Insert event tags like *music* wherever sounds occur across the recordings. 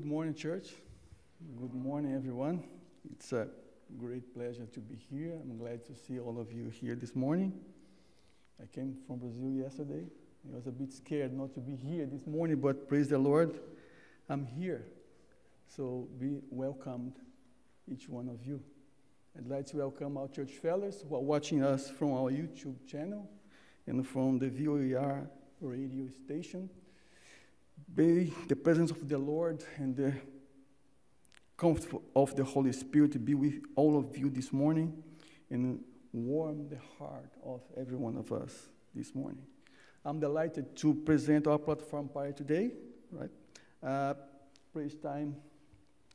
Good morning, church. Good morning, everyone. It's a great pleasure to be here. I'm glad to see all of you here this morning. I came from Brazil yesterday. I was a bit scared not to be here this morning, but praise the Lord, I'm here. So be welcomed, each one of you. I'd like to welcome our church fellows who are watching us from our YouTube channel and from the VOAR radio station. May the presence of the Lord and the comfort of the Holy Spirit to be with all of you this morning and warm the heart of every one of us this morning. I'm delighted to present our platform party today, right? Uh, praise time,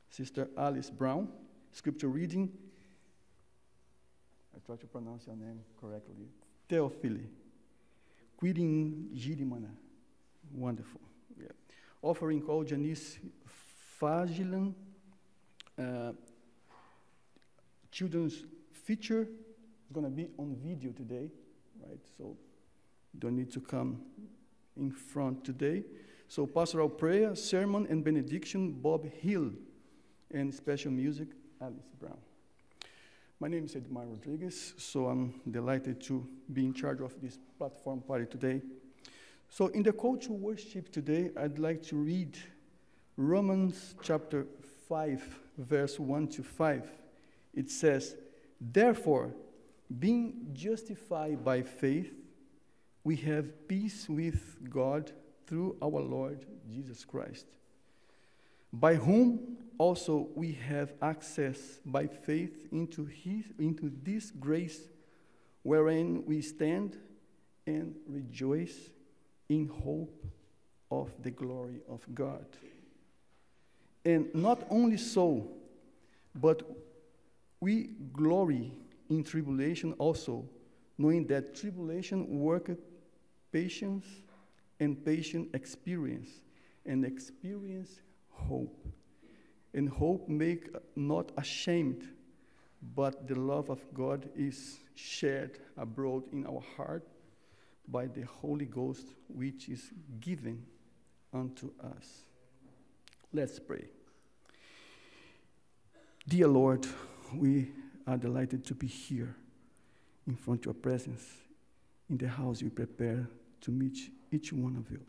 Sister Alice Brown, scripture reading. I try to pronounce your name correctly. Theophily. Quitting Girimana. Wonderful offering called Janice Fagilan, uh, children's feature, is going to be on video today, right? So don't need to come in front today. So pastoral prayer, sermon, and benediction, Bob Hill, and special music, Alice Brown. My name is Edmar Rodriguez, so I'm delighted to be in charge of this platform party today. So, in the call to worship today, I'd like to read Romans chapter 5, verse 1 to 5. It says, Therefore, being justified by faith, we have peace with God through our Lord Jesus Christ, by whom also we have access by faith into, his, into this grace wherein we stand and rejoice in hope of the glory of God. And not only so, but we glory in tribulation also, knowing that tribulation worketh patience, and patient experience, and experience hope. And hope make not ashamed, but the love of God is shared abroad in our heart by the Holy Ghost, which is given unto us. Let's pray. Dear Lord, we are delighted to be here in front of your presence in the house you prepare to meet each one of you.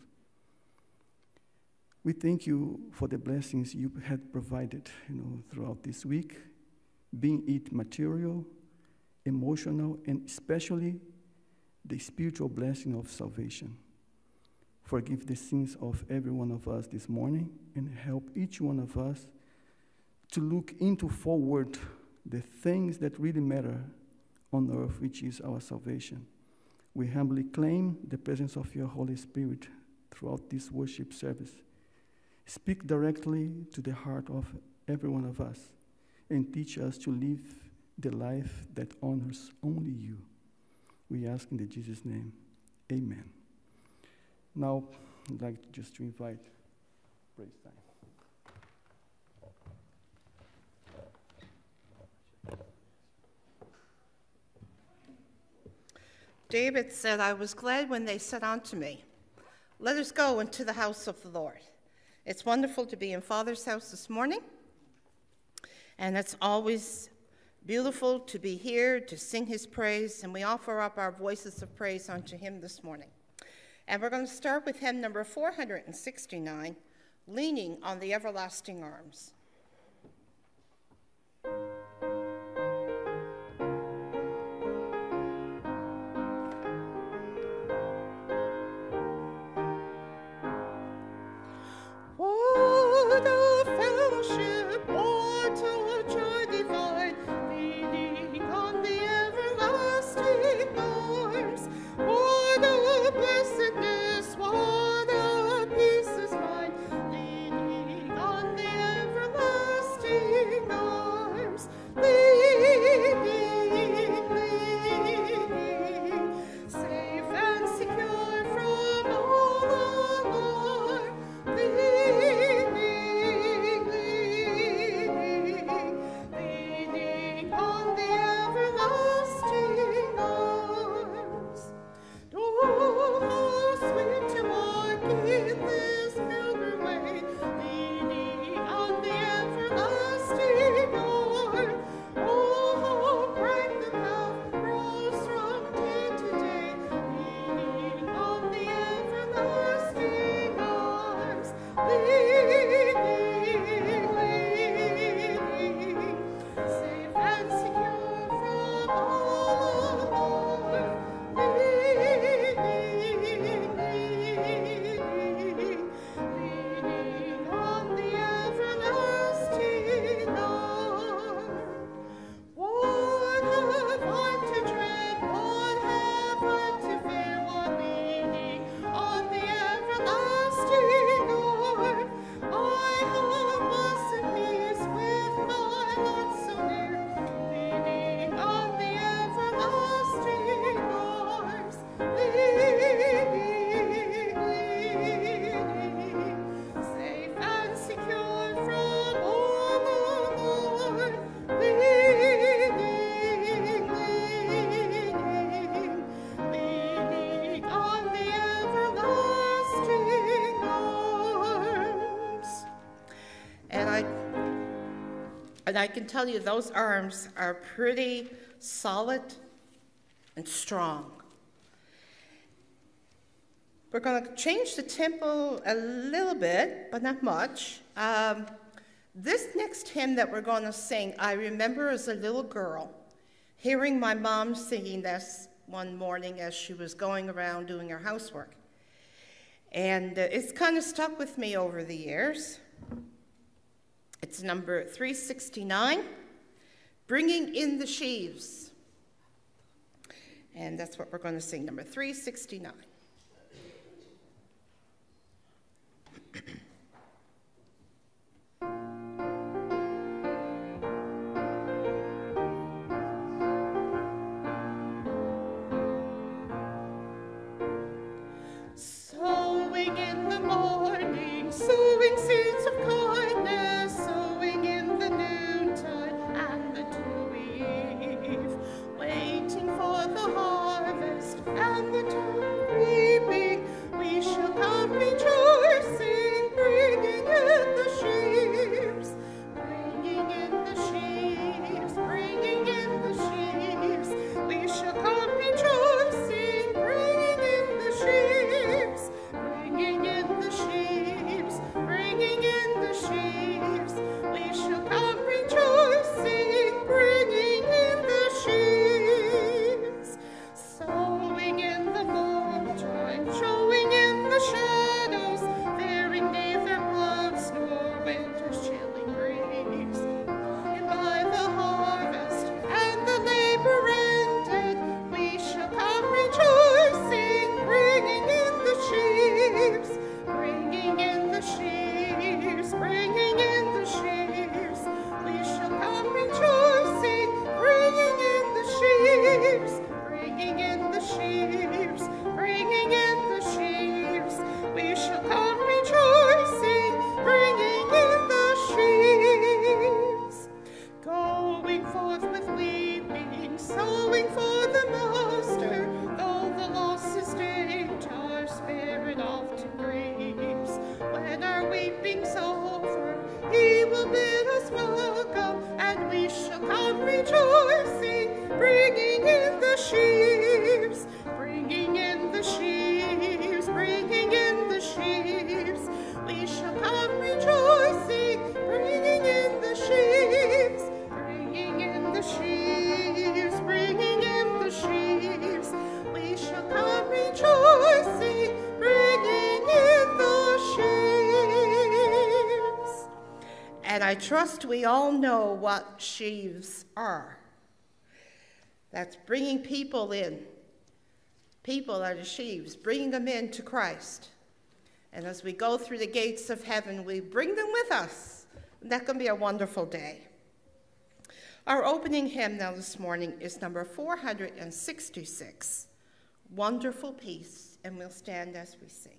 We thank you for the blessings you had provided you know, throughout this week, being it material, emotional, and especially the spiritual blessing of salvation. Forgive the sins of every one of us this morning and help each one of us to look into forward the things that really matter on earth, which is our salvation. We humbly claim the presence of your Holy Spirit throughout this worship service. Speak directly to the heart of every one of us and teach us to live the life that honors only you. We ask in the Jesus' name. Amen. Now, I'd like just to invite praise time. David said, I was glad when they said unto me, Let us go into the house of the Lord. It's wonderful to be in Father's house this morning, and it's always Beautiful to be here to sing his praise, and we offer up our voices of praise unto him this morning. And we're going to start with hymn number 469, Leaning on the Everlasting Arms. And I can tell you, those arms are pretty solid and strong. We're going to change the tempo a little bit, but not much. Um, this next hymn that we're going to sing, I remember as a little girl hearing my mom singing this one morning as she was going around doing her housework. And uh, it's kind of stuck with me over the years. It's number 369, Bringing in the Sheaves. And that's what we're going to sing, number 369. We all know what sheaves are. That's bringing people in. People are the sheaves, bringing them in to Christ. And as we go through the gates of heaven, we bring them with us. That can be a wonderful day. Our opening hymn now this morning is number 466, Wonderful Peace, and we'll stand as we sing.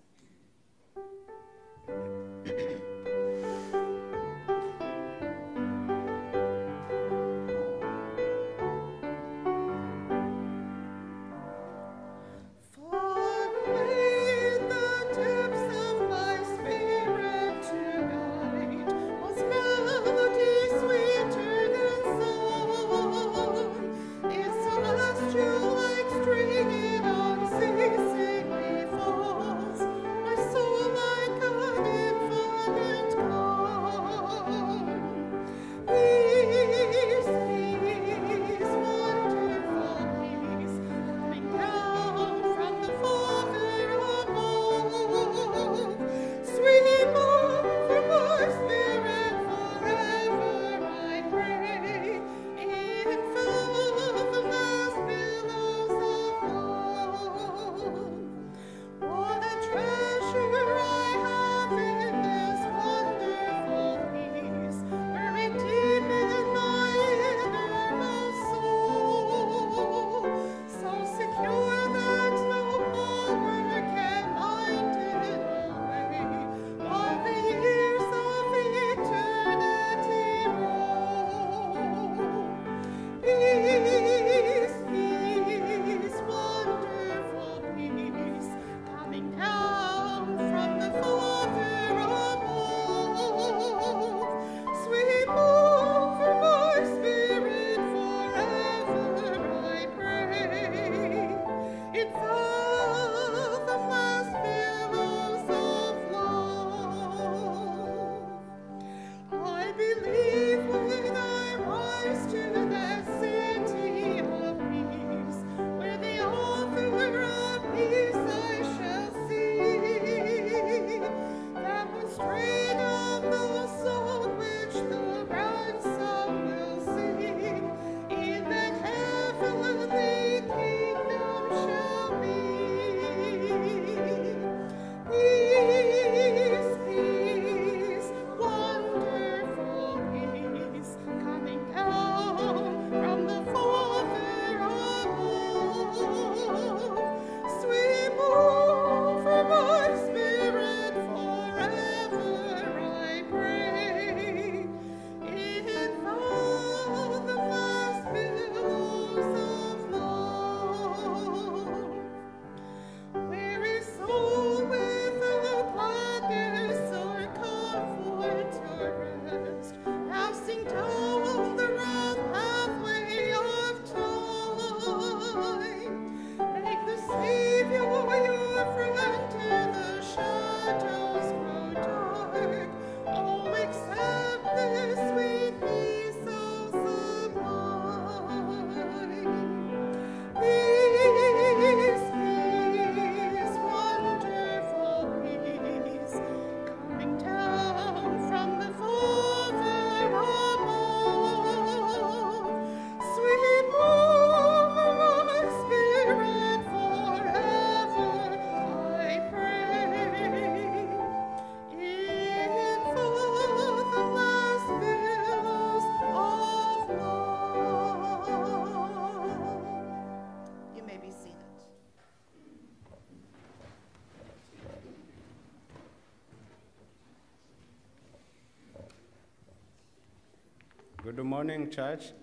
Morning, church.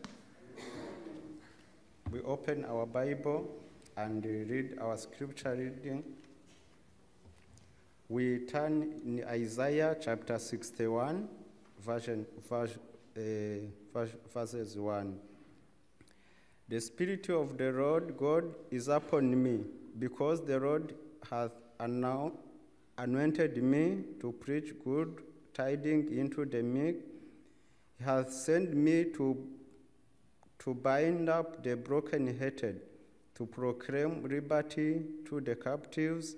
We open our Bible and read our scripture reading. We turn in Isaiah chapter 61, version, verse, uh, verse- verses 1. The Spirit of the Lord God is upon me, because the Lord hath anointed me to preach good tidings into the meek. He hath sent me to, to bind up the brokenhearted, to proclaim liberty to the captives,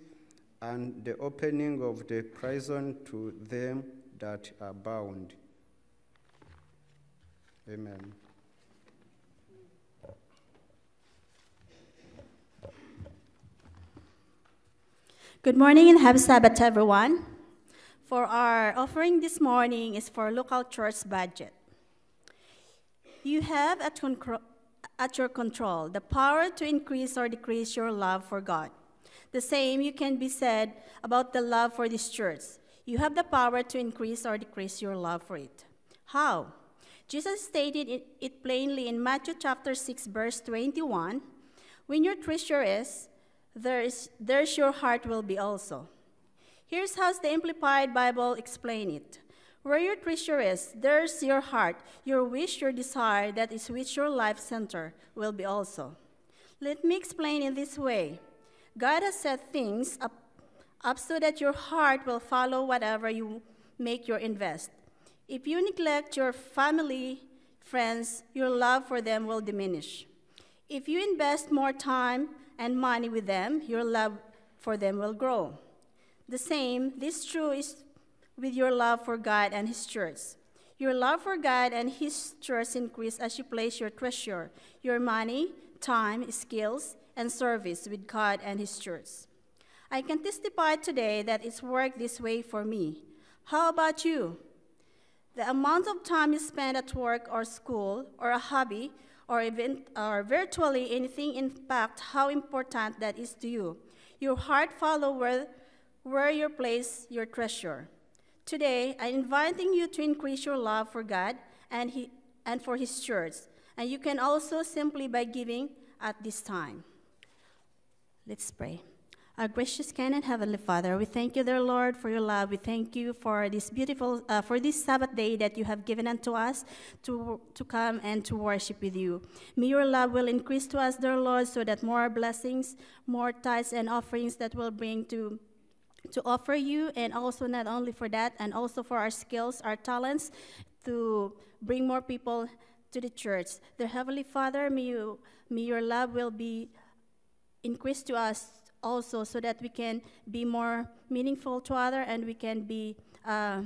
and the opening of the prison to them that are bound. Amen. Good morning and happy Sabbath, everyone. For our offering this morning is for local church budget. You have at, at your control the power to increase or decrease your love for God. The same you can be said about the love for this church. You have the power to increase or decrease your love for it. How? Jesus stated it, plainly in Matthew chapter 6 verse 21, when your treasure is, there is there's your heart will be also. Here's how the Amplified Bible explain it. Where your treasure is, there's your heart, your wish, your desire, that is which your life center will be also. Let me explain in this way. God has set things up, up so that your heart will follow whatever you make your invest. If you neglect your family, friends, your love for them will diminish. If you invest more time and money with them, your love for them will grow. The same, this true is with your love for God and His church. Your love for God and His church increase as you place your treasure, your money, time, skills, and service with God and His church. I can testify today that it's worked this way for me. How about you? The amount of time you spend at work or school or a hobby or even or virtually anything impact how important that is to you. Your heart follow where, where you place your treasure. Today, I'm inviting you to increase your love for God and, he, and for His church. And you can also simply by giving at this time. Let's pray. Our gracious kind and heavenly Father, we thank you, dear Lord, for your love. We thank you for this beautiful, uh, for this Sabbath day that you have given unto us to, to come and to worship with you. May your love will increase to us, dear Lord, so that more blessings, more tithes and offerings that will bring to to offer you, and also not only for that, and also for our skills, our talents, to bring more people to the church. the Heavenly Father, may, you, may your love will be increased to us also so that we can be more meaningful to other and we can be uh,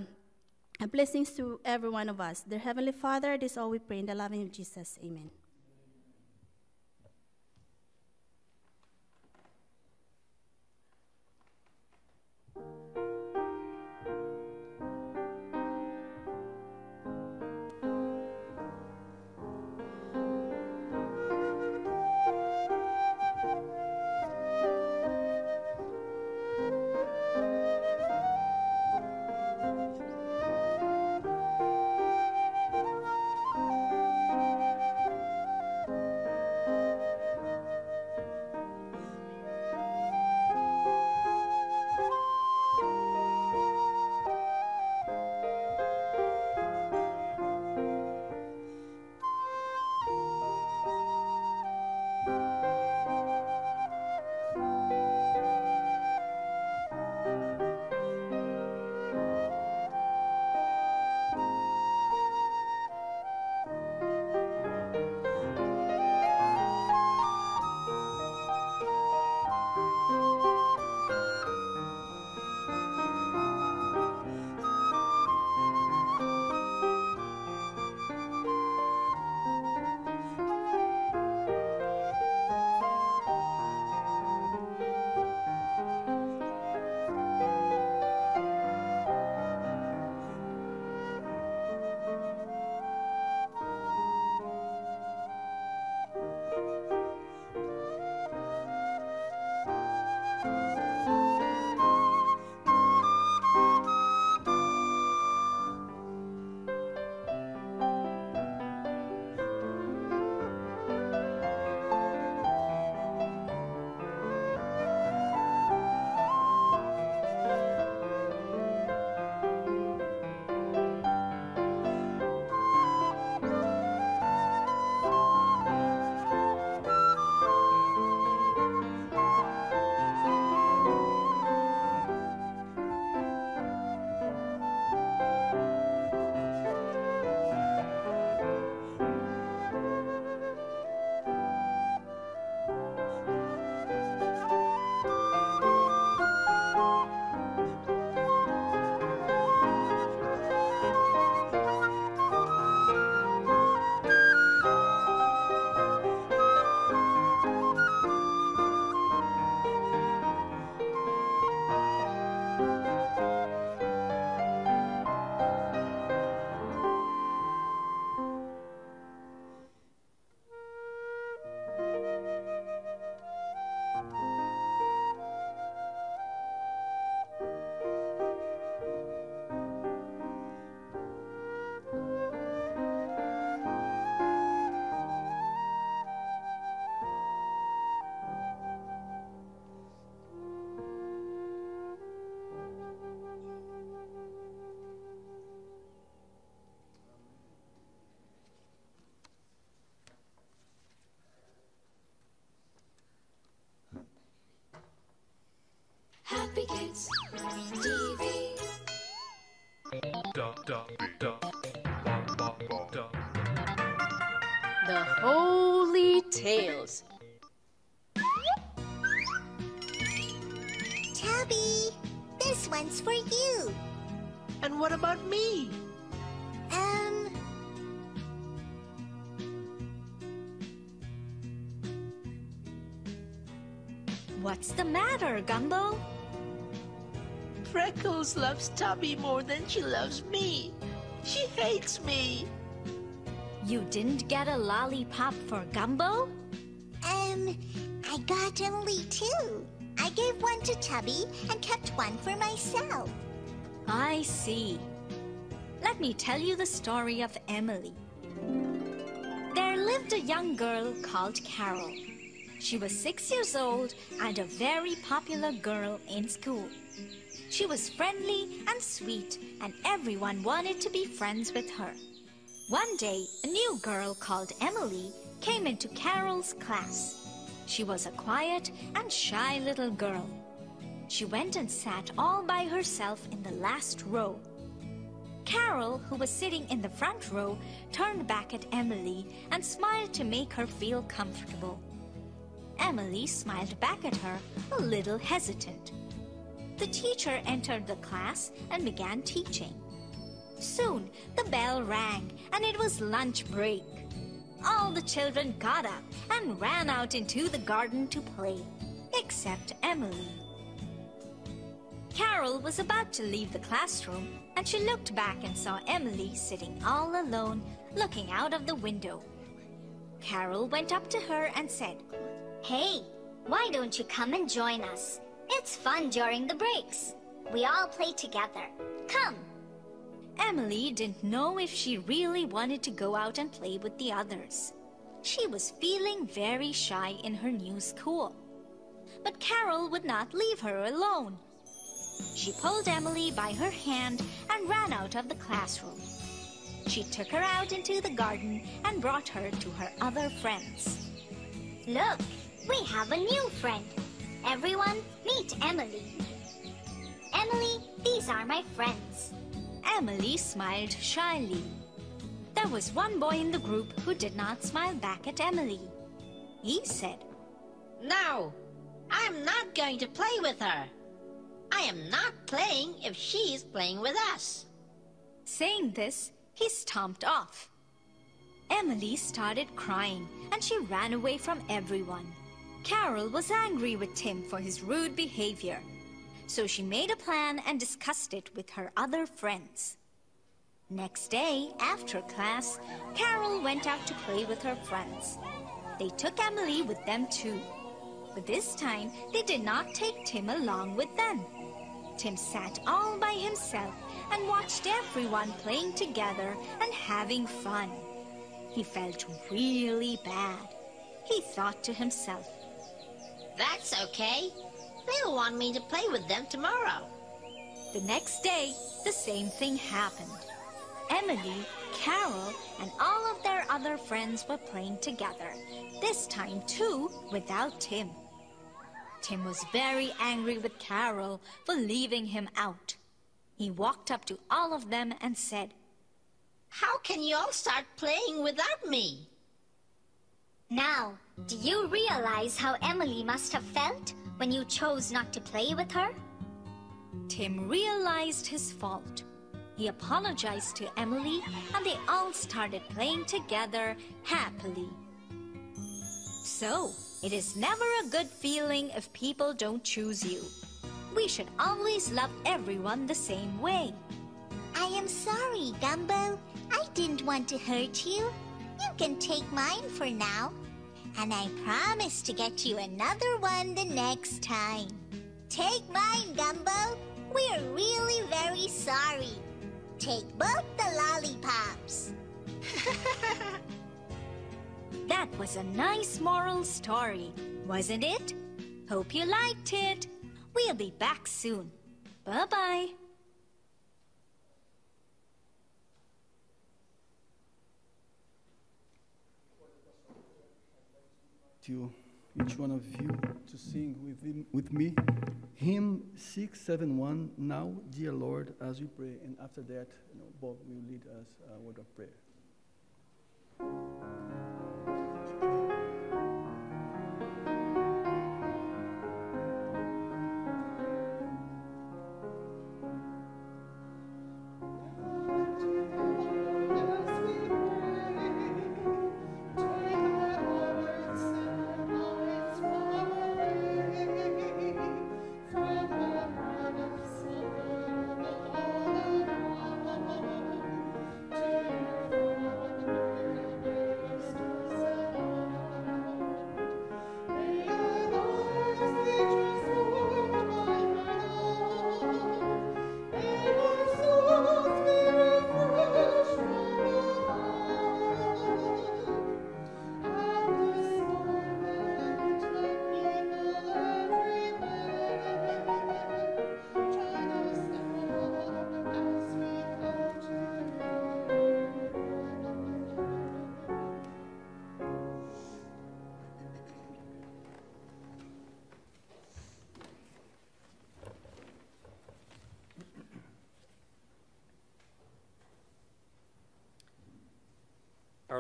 blessings to every one of us. Dear Heavenly Father, this all we pray in the love name of Jesus. Amen. What about me? Um. What's the matter, Gumbo? Freckles loves Tubby more than she loves me. She hates me. You didn't get a lollipop for Gumbo? Um, I got Emily too. I gave one to Tubby and kept one for myself. I see. Let me tell you the story of Emily. There lived a young girl called Carol. She was six years old and a very popular girl in school. She was friendly and sweet, and everyone wanted to be friends with her. One day, a new girl called Emily came into Carol's class. She was a quiet and shy little girl. She went and sat all by herself in the last row. Carol, who was sitting in the front row, turned back at Emily and smiled to make her feel comfortable. Emily smiled back at her, a little hesitant. The teacher entered the class and began teaching. Soon the bell rang and it was lunch break. All the children got up and ran out into the garden to play, except Emily. Carol was about to leave the classroom and she looked back and saw Emily sitting all alone, looking out of the window. Carol went up to her and said, Hey, why don't you come and join us? It's fun during the breaks. We all play together. Come. Emily didn't know if she really wanted to go out and play with the others. She was feeling very shy in her new school. But Carol would not leave her alone. She pulled Emily by her hand and ran out of the classroom. She took her out into the garden and brought her to her other friends. Look, we have a new friend. Everyone, meet Emily. Emily, these are my friends. Emily smiled shyly. There was one boy in the group who did not smile back at Emily. He said, No, I'm not going to play with her. I am not playing if she's playing with us. Saying this, he stomped off. Emily started crying and she ran away from everyone. Carol was angry with Tim for his rude behavior, so she made a plan and discussed it with her other friends. Next day, after class, Carol went out to play with her friends. They took Emily with them too. But this time, they did not take Tim along with them. Tim sat all by himself and watched everyone playing together and having fun. He felt really bad. He thought to himself, That's okay. They'll want me to play with them tomorrow. The next day, the same thing happened. Emily, Carol, and all of their other friends were playing together, this time too without Tim. Tim was very angry with Carol for leaving him out. He walked up to all of them and said, How can you all start playing without me? Now, do you realize how Emily must have felt when you chose not to play with her? Tim realized his fault. He apologized to Emily and they all started playing together happily. So, it is never a good feeling if people don't choose you. We should always love everyone the same way. I am sorry, Gumbo. I didn't want to hurt you. You can take mine for now. And I promise to get you another one the next time. Take mine, Gumbo. We're really very sorry. Take both the lollipops. *laughs* That was a nice moral story, wasn't it? Hope you liked it. We'll be back soon. Bye bye. to each one of you to sing with, him, with me hymn 671 now dear lord as we pray and after that you know, bob will lead us a word of prayer Thank you.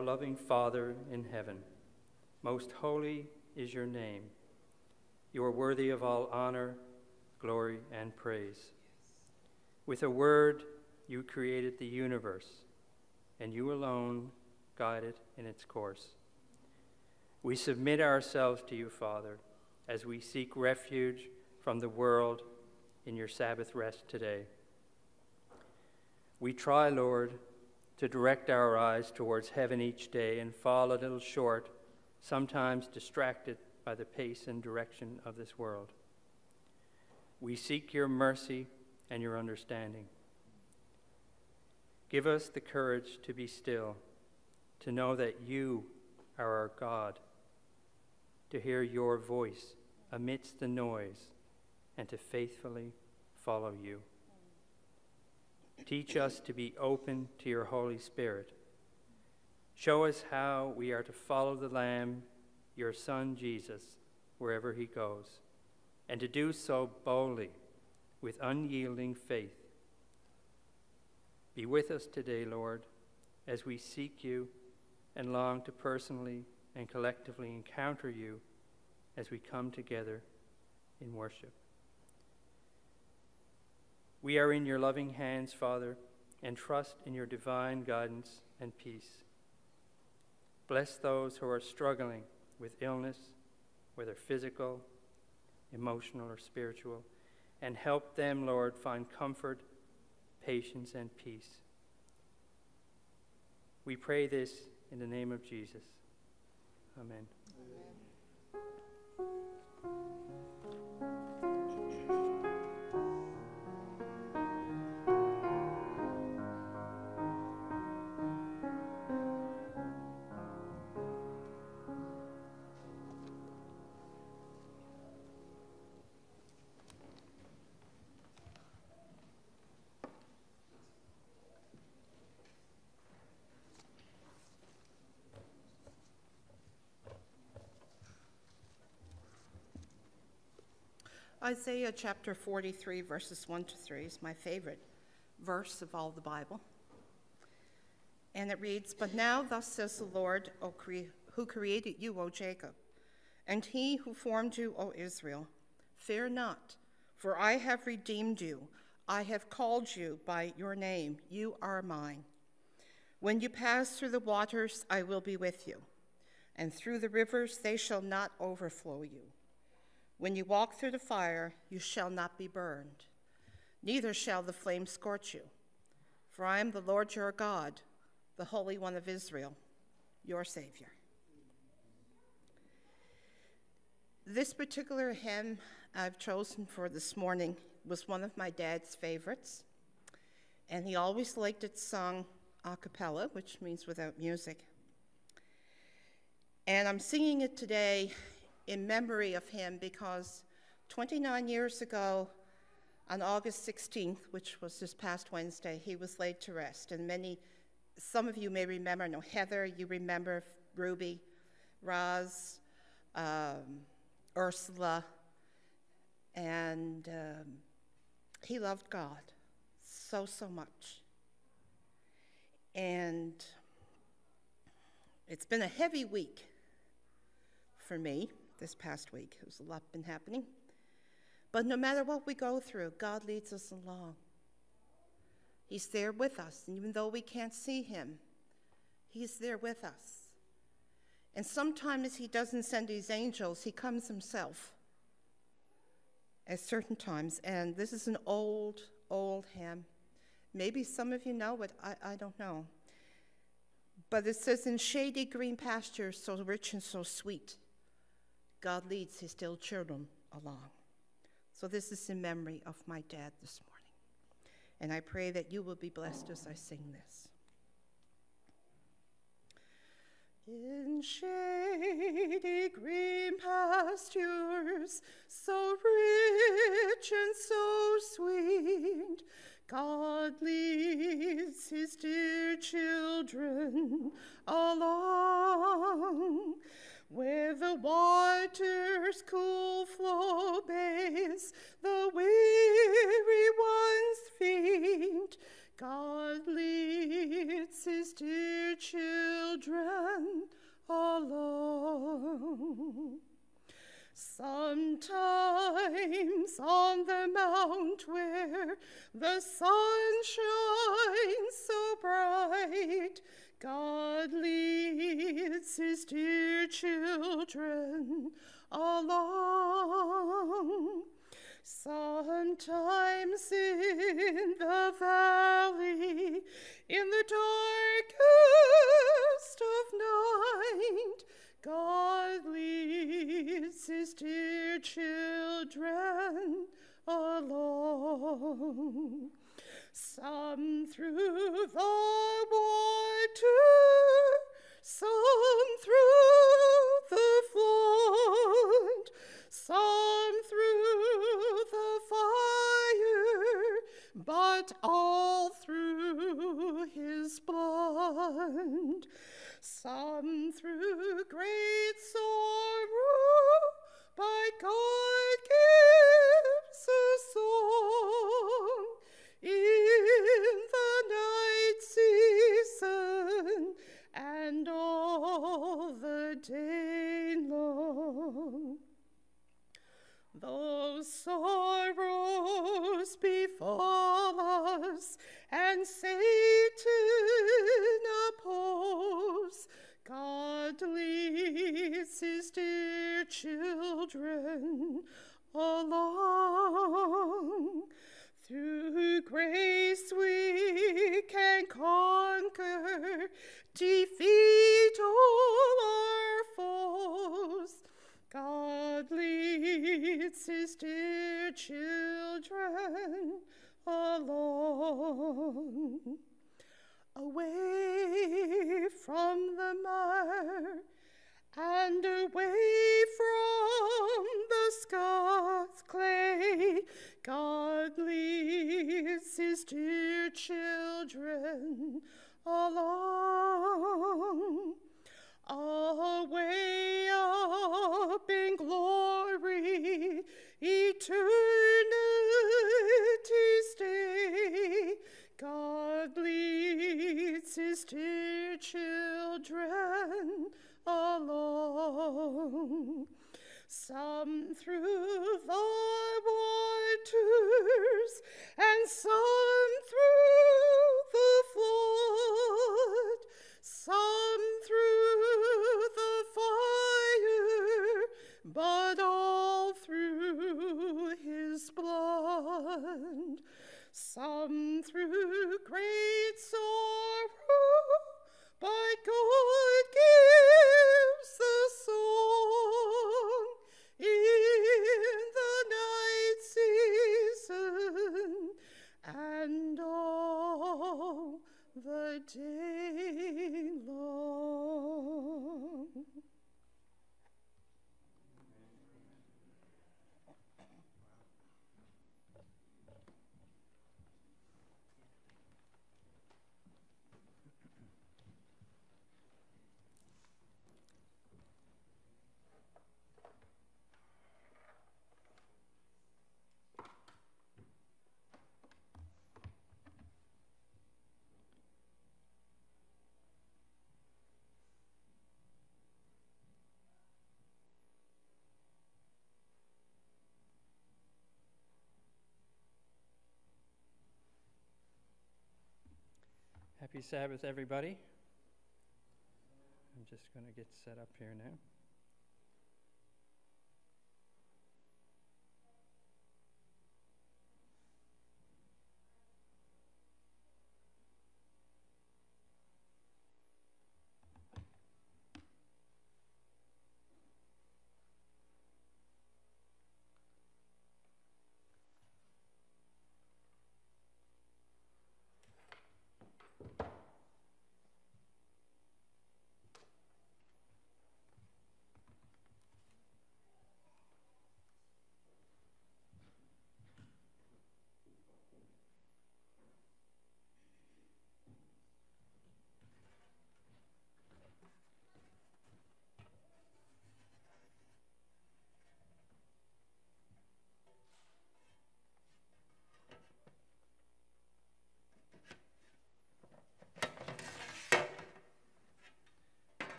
Our loving Father in heaven, most holy is your name. You are worthy of all honor, glory, and praise. With a word, you created the universe, and you alone guide it in its course. We submit ourselves to you, Father, as we seek refuge from the world in your Sabbath rest today. We try, Lord, to direct our eyes towards heaven each day and fall a little short, sometimes distracted by the pace and direction of this world. We seek your mercy and your understanding. Give us the courage to be still, to know that you are our God, to hear your voice amidst the noise, and to faithfully follow you. Teach us to be open to your Holy Spirit. Show us how we are to follow the Lamb your Son Jesus wherever he goes, and to do so boldly with unyielding faith. Be with us today, Lord, as we seek you and long to personally and collectively encounter you as we come together in worship. We are in your loving hands, Father, and trust in your divine guidance and peace. Bless those who are struggling with illness, whether physical, emotional, or spiritual, and help them, Lord, find comfort, patience, and peace. We pray this in the name of Jesus. Amen. Isaiah chapter 43, verses 1 to 3 is my favorite verse of all the Bible. And it reads But now, thus says the Lord, o cre- who created you, O Jacob, and he who formed you, O Israel, fear not, for I have redeemed you. I have called you by your name. You are mine. When you pass through the waters, I will be with you, and through the rivers, they shall not overflow you. When you walk through the fire, you shall not be burned, neither shall the flame scorch you. For I am the Lord your God, the Holy One of Israel, your Savior. This particular hymn I've chosen for this morning was one of my dad's favorites, and he always liked it sung a cappella, which means without music. And I'm singing it today in memory of him because 29 years ago, on August 16th, which was this past Wednesday, he was laid to rest. And many, some of you may remember, no, Heather, you remember Ruby, Roz, um, Ursula, and um, he loved God so, so much. And it's been a heavy week for me this past week. There's a lot been happening. But no matter what we go through, God leads us along. He's there with us. And even though we can't see him, he's there with us. And sometimes he doesn't send his angels, he comes himself at certain times. And this is an old, old hymn. Maybe some of you know it, I, I don't know. But it says, In shady green pastures, so rich and so sweet. God leads his still children along. So this is in memory of my dad this morning. And I pray that you will be blessed as I sing this. In shady green pastures, so rich and so sweet, God leads his dear children along where the water's cool flow bathes the weary one's feet, God leads his dear children alone. Sometimes on the mount where the sun shines so bright, God leads his dear children along. Sometimes in the valley, in the darkest of night, God leads his dear children along. Some through the water, some through the flood, some through the fire, but all through his blood. Some through great sorrow, by God gives a song in the night season and all the day long. Though sorrows befall us and Satan oppose, God leads his dear children along. Through grace we can conquer, defeat all our foes. God leads his dear children along. Away from the mire and away from the scots clay, God leads his dear children along. Away up in glory, eternity stay. God leads his dear children along. Some through the waters, and some through the flood, some through the fire, but all through his blood. Some through great sorrow, by God gives the song. In the night season and all the day long. Happy Sabbath, everybody. I'm just going to get set up here now.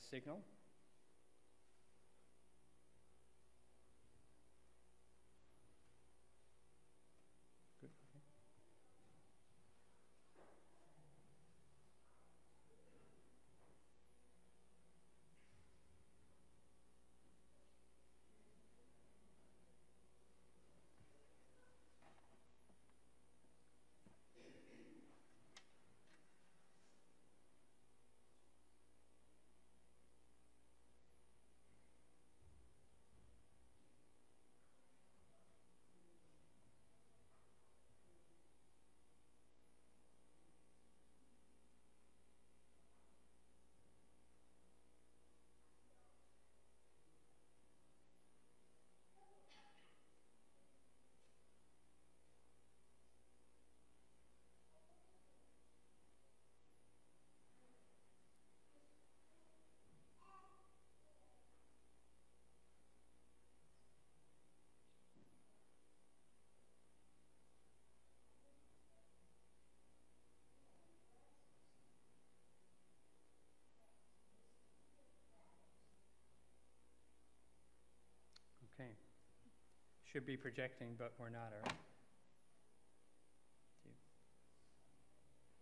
Signal. Good. Okay. Okay. Should be projecting, but we're not, all right? Do you,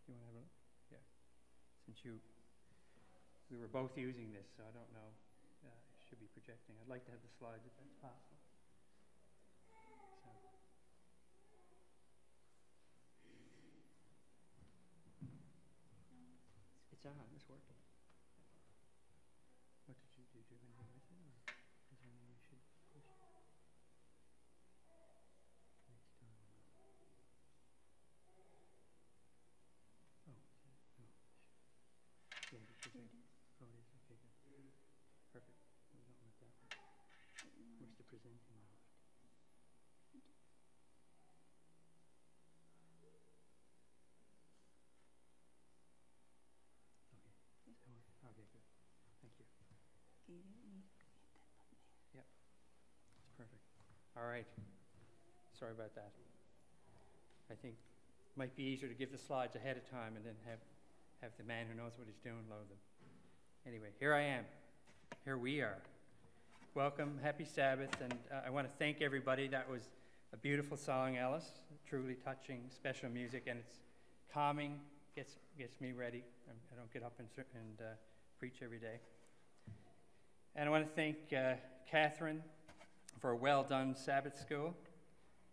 you want to have a look? Yeah. Since you, we were both using this, so I don't know, uh, should be projecting. I'd like to have the slides if that's possible. So. It's on, it's working. What did you do? Do you have anything with it, or is there anything we should push? Next time. Oh, no. Yeah, it should be. Oh, it is, okay, good. Perfect. We don't want that one. Where's the presenting one? Okay, so, okay, good. Thank you. Yep, that's perfect. All right. Sorry about that. I think it might be easier to give the slides ahead of time and then have, have the man who knows what he's doing load them. Anyway, here I am. Here we are. Welcome, happy Sabbath, and uh, I want to thank everybody. That was a beautiful song, Alice. Truly touching, special music, and it's calming, gets gets me ready. I do not get up and, and uh, preach every day. And I want to thank uh, Catherine for a well done Sabbath school.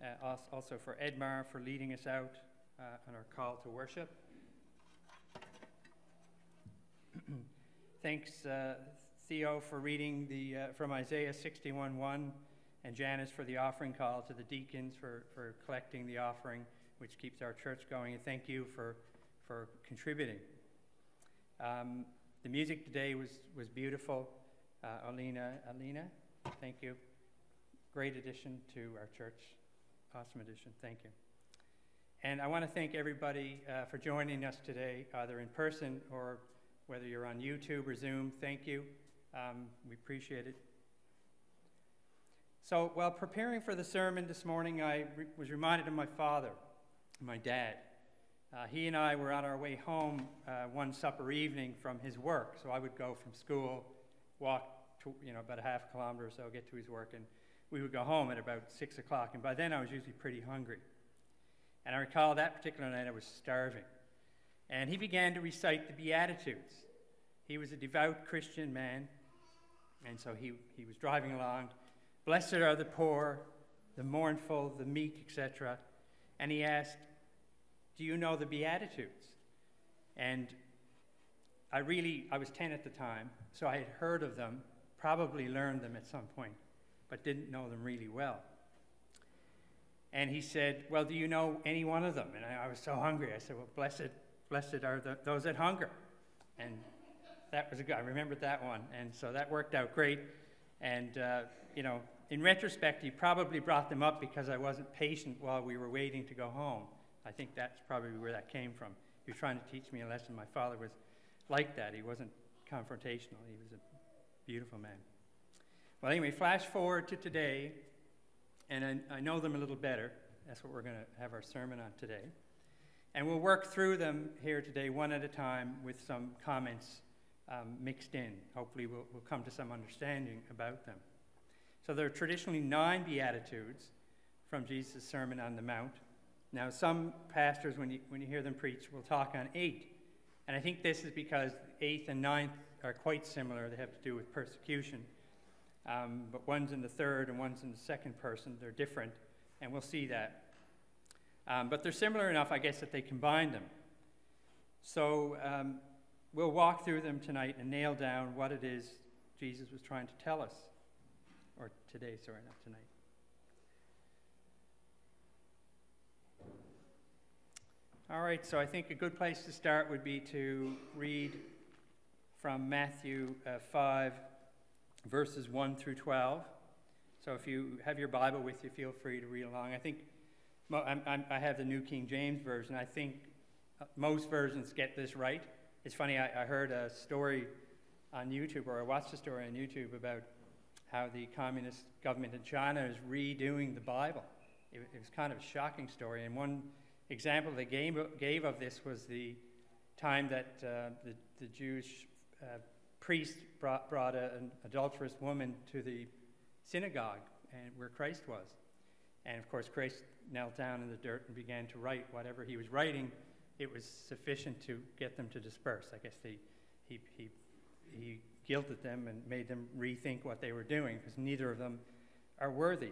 Uh, also for Edmar for leading us out uh, on our call to worship. *clears throat* Thanks, uh, Theo, for reading the, uh, from Isaiah 61:1, and Janice for the offering call to the deacons for, for collecting the offering, which keeps our church going. And thank you for, for contributing. Um, the music today was, was beautiful. Uh, Alina, Alina, thank you. Great addition to our church. Awesome addition. Thank you. And I want to thank everybody uh, for joining us today, either in person or whether you're on YouTube or Zoom. Thank you. Um, we appreciate it. So, while preparing for the sermon this morning, I re- was reminded of my father, my dad. Uh, he and I were on our way home uh, one supper evening from his work. So I would go from school, walk to, you know about a half kilometer or so, get to his work, and we would go home at about six o'clock. And by then I was usually pretty hungry. And I recall that particular night I was starving. And he began to recite the Beatitudes. He was a devout Christian man, and so he, he was driving along. Blessed are the poor, the mournful, the meek, etc. And he asked, Do you know the Beatitudes? And I really, I was 10 at the time, so I had heard of them, probably learned them at some point, but didn't know them really well. And he said, Well, do you know any one of them? And I, I was so hungry. I said, Well, blessed, blessed are the, those that hunger. And that was a good, I remembered that one. And so that worked out great. And, uh, you know, in retrospect, he probably brought them up because I wasn't patient while we were waiting to go home. I think that's probably where that came from. He was trying to teach me a lesson. My father was like that. He wasn't confrontational, he was a beautiful man. Well, anyway, flash forward to today, and I, I know them a little better. That's what we're going to have our sermon on today. And we'll work through them here today one at a time with some comments um, mixed in. Hopefully, we'll, we'll come to some understanding about them. So, there are traditionally nine Beatitudes from Jesus' Sermon on the Mount. Now, some pastors, when you, when you hear them preach, will talk on eight. And I think this is because eighth and ninth are quite similar. They have to do with persecution. Um, but one's in the third and one's in the second person. They're different, and we'll see that. Um, but they're similar enough, I guess, that they combine them. So um, we'll walk through them tonight and nail down what it is Jesus was trying to tell us. Or today, sorry, not tonight. All right, so I think a good place to start would be to read from Matthew uh, 5, verses 1 through 12. So if you have your Bible with you, feel free to read along. I think i have the New King James Version. I think uh, most versions get this right. It's funny, I, heard a story on YouTube, or I watched a story on YouTube about how the communist government in China is redoing the Bible. It, it was kind of a shocking story. And one example they gave, gave of this was the time that uh, the, the Jewish uh, priest brought, brought a, an adulterous woman to the synagogue and where Christ was. And of course, Christ knelt down in the dirt and began to write whatever he was writing. It was sufficient to get them to disperse. I guess he, he, he guilted them and made them rethink what they were doing because neither of them are worthy.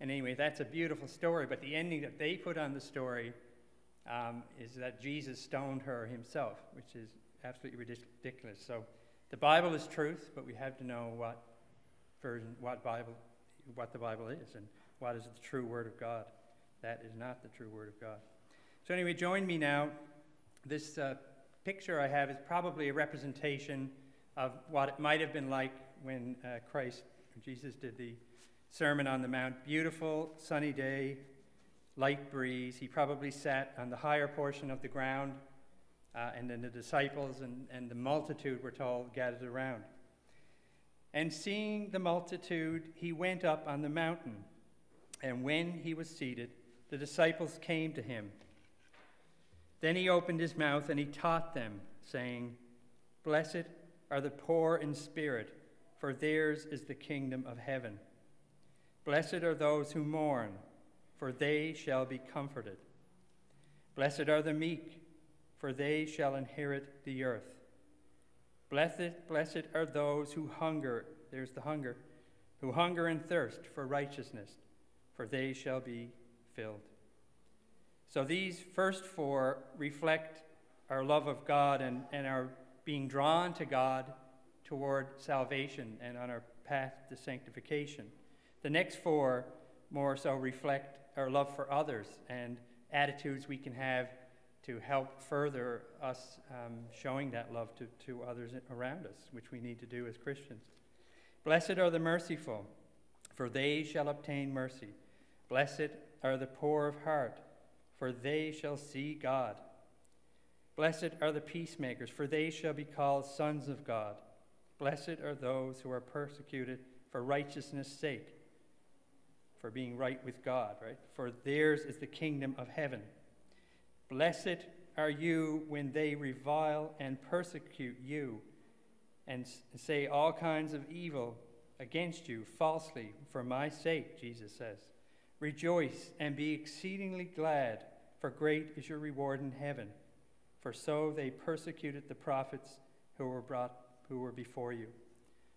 And anyway, that's a beautiful story, but the ending that they put on the story um, is that Jesus stoned her himself, which is absolutely ridiculous. So the Bible is truth, but we have to know what version, what Bible, what the Bible is, and what is the true Word of God. That is not the true Word of God. So anyway, join me now. This uh, picture I have is probably a representation of what it might have been like when uh, Christ, Jesus, did the Sermon on the Mount. Beautiful, sunny day, light breeze. He probably sat on the higher portion of the ground uh, and then the disciples and, and the multitude, were told, gathered around. And seeing the multitude, he went up on the mountain. And when he was seated, the disciples came to him. Then he opened his mouth and he taught them, saying, Blessed are the poor in spirit, for theirs is the kingdom of heaven. Blessed are those who mourn, for they shall be comforted. Blessed are the meek for they shall inherit the earth. Blessed, blessed are those who hunger, there's the hunger, who hunger and thirst for righteousness, for they shall be filled. So these first four reflect our love of God and, and our being drawn to God toward salvation and on our path to sanctification. The next four more so reflect our love for others and attitudes we can have to help further us um, showing that love to, to others around us, which we need to do as Christians. Blessed are the merciful, for they shall obtain mercy. Blessed are the poor of heart, for they shall see God. Blessed are the peacemakers, for they shall be called sons of God. Blessed are those who are persecuted for righteousness' sake, for being right with God, right? For theirs is the kingdom of heaven. Blessed are you when they revile and persecute you and say all kinds of evil against you falsely for my sake, Jesus says. Rejoice and be exceedingly glad, for great is your reward in heaven. For so they persecuted the prophets who were brought who were before you.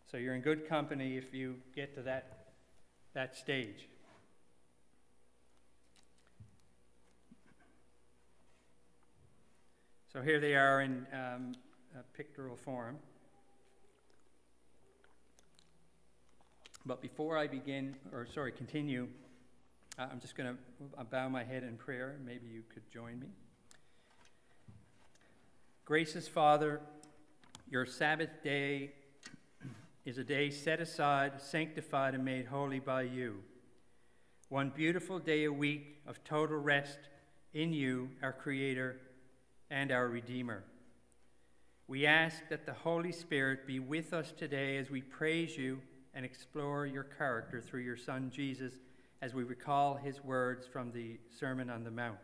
So you're in good company if you get to that, that stage. So here they are in um, pictorial form. But before I begin, or sorry, continue, uh, I'm just going to bow my head in prayer. Maybe you could join me. Gracious Father, your Sabbath day is a day set aside, sanctified, and made holy by you. One beautiful day a week of total rest in you, our Creator and our Redeemer. We ask that the Holy Spirit be with us today as we praise you and explore your character through your Son Jesus as we recall his words from the Sermon on the Mount.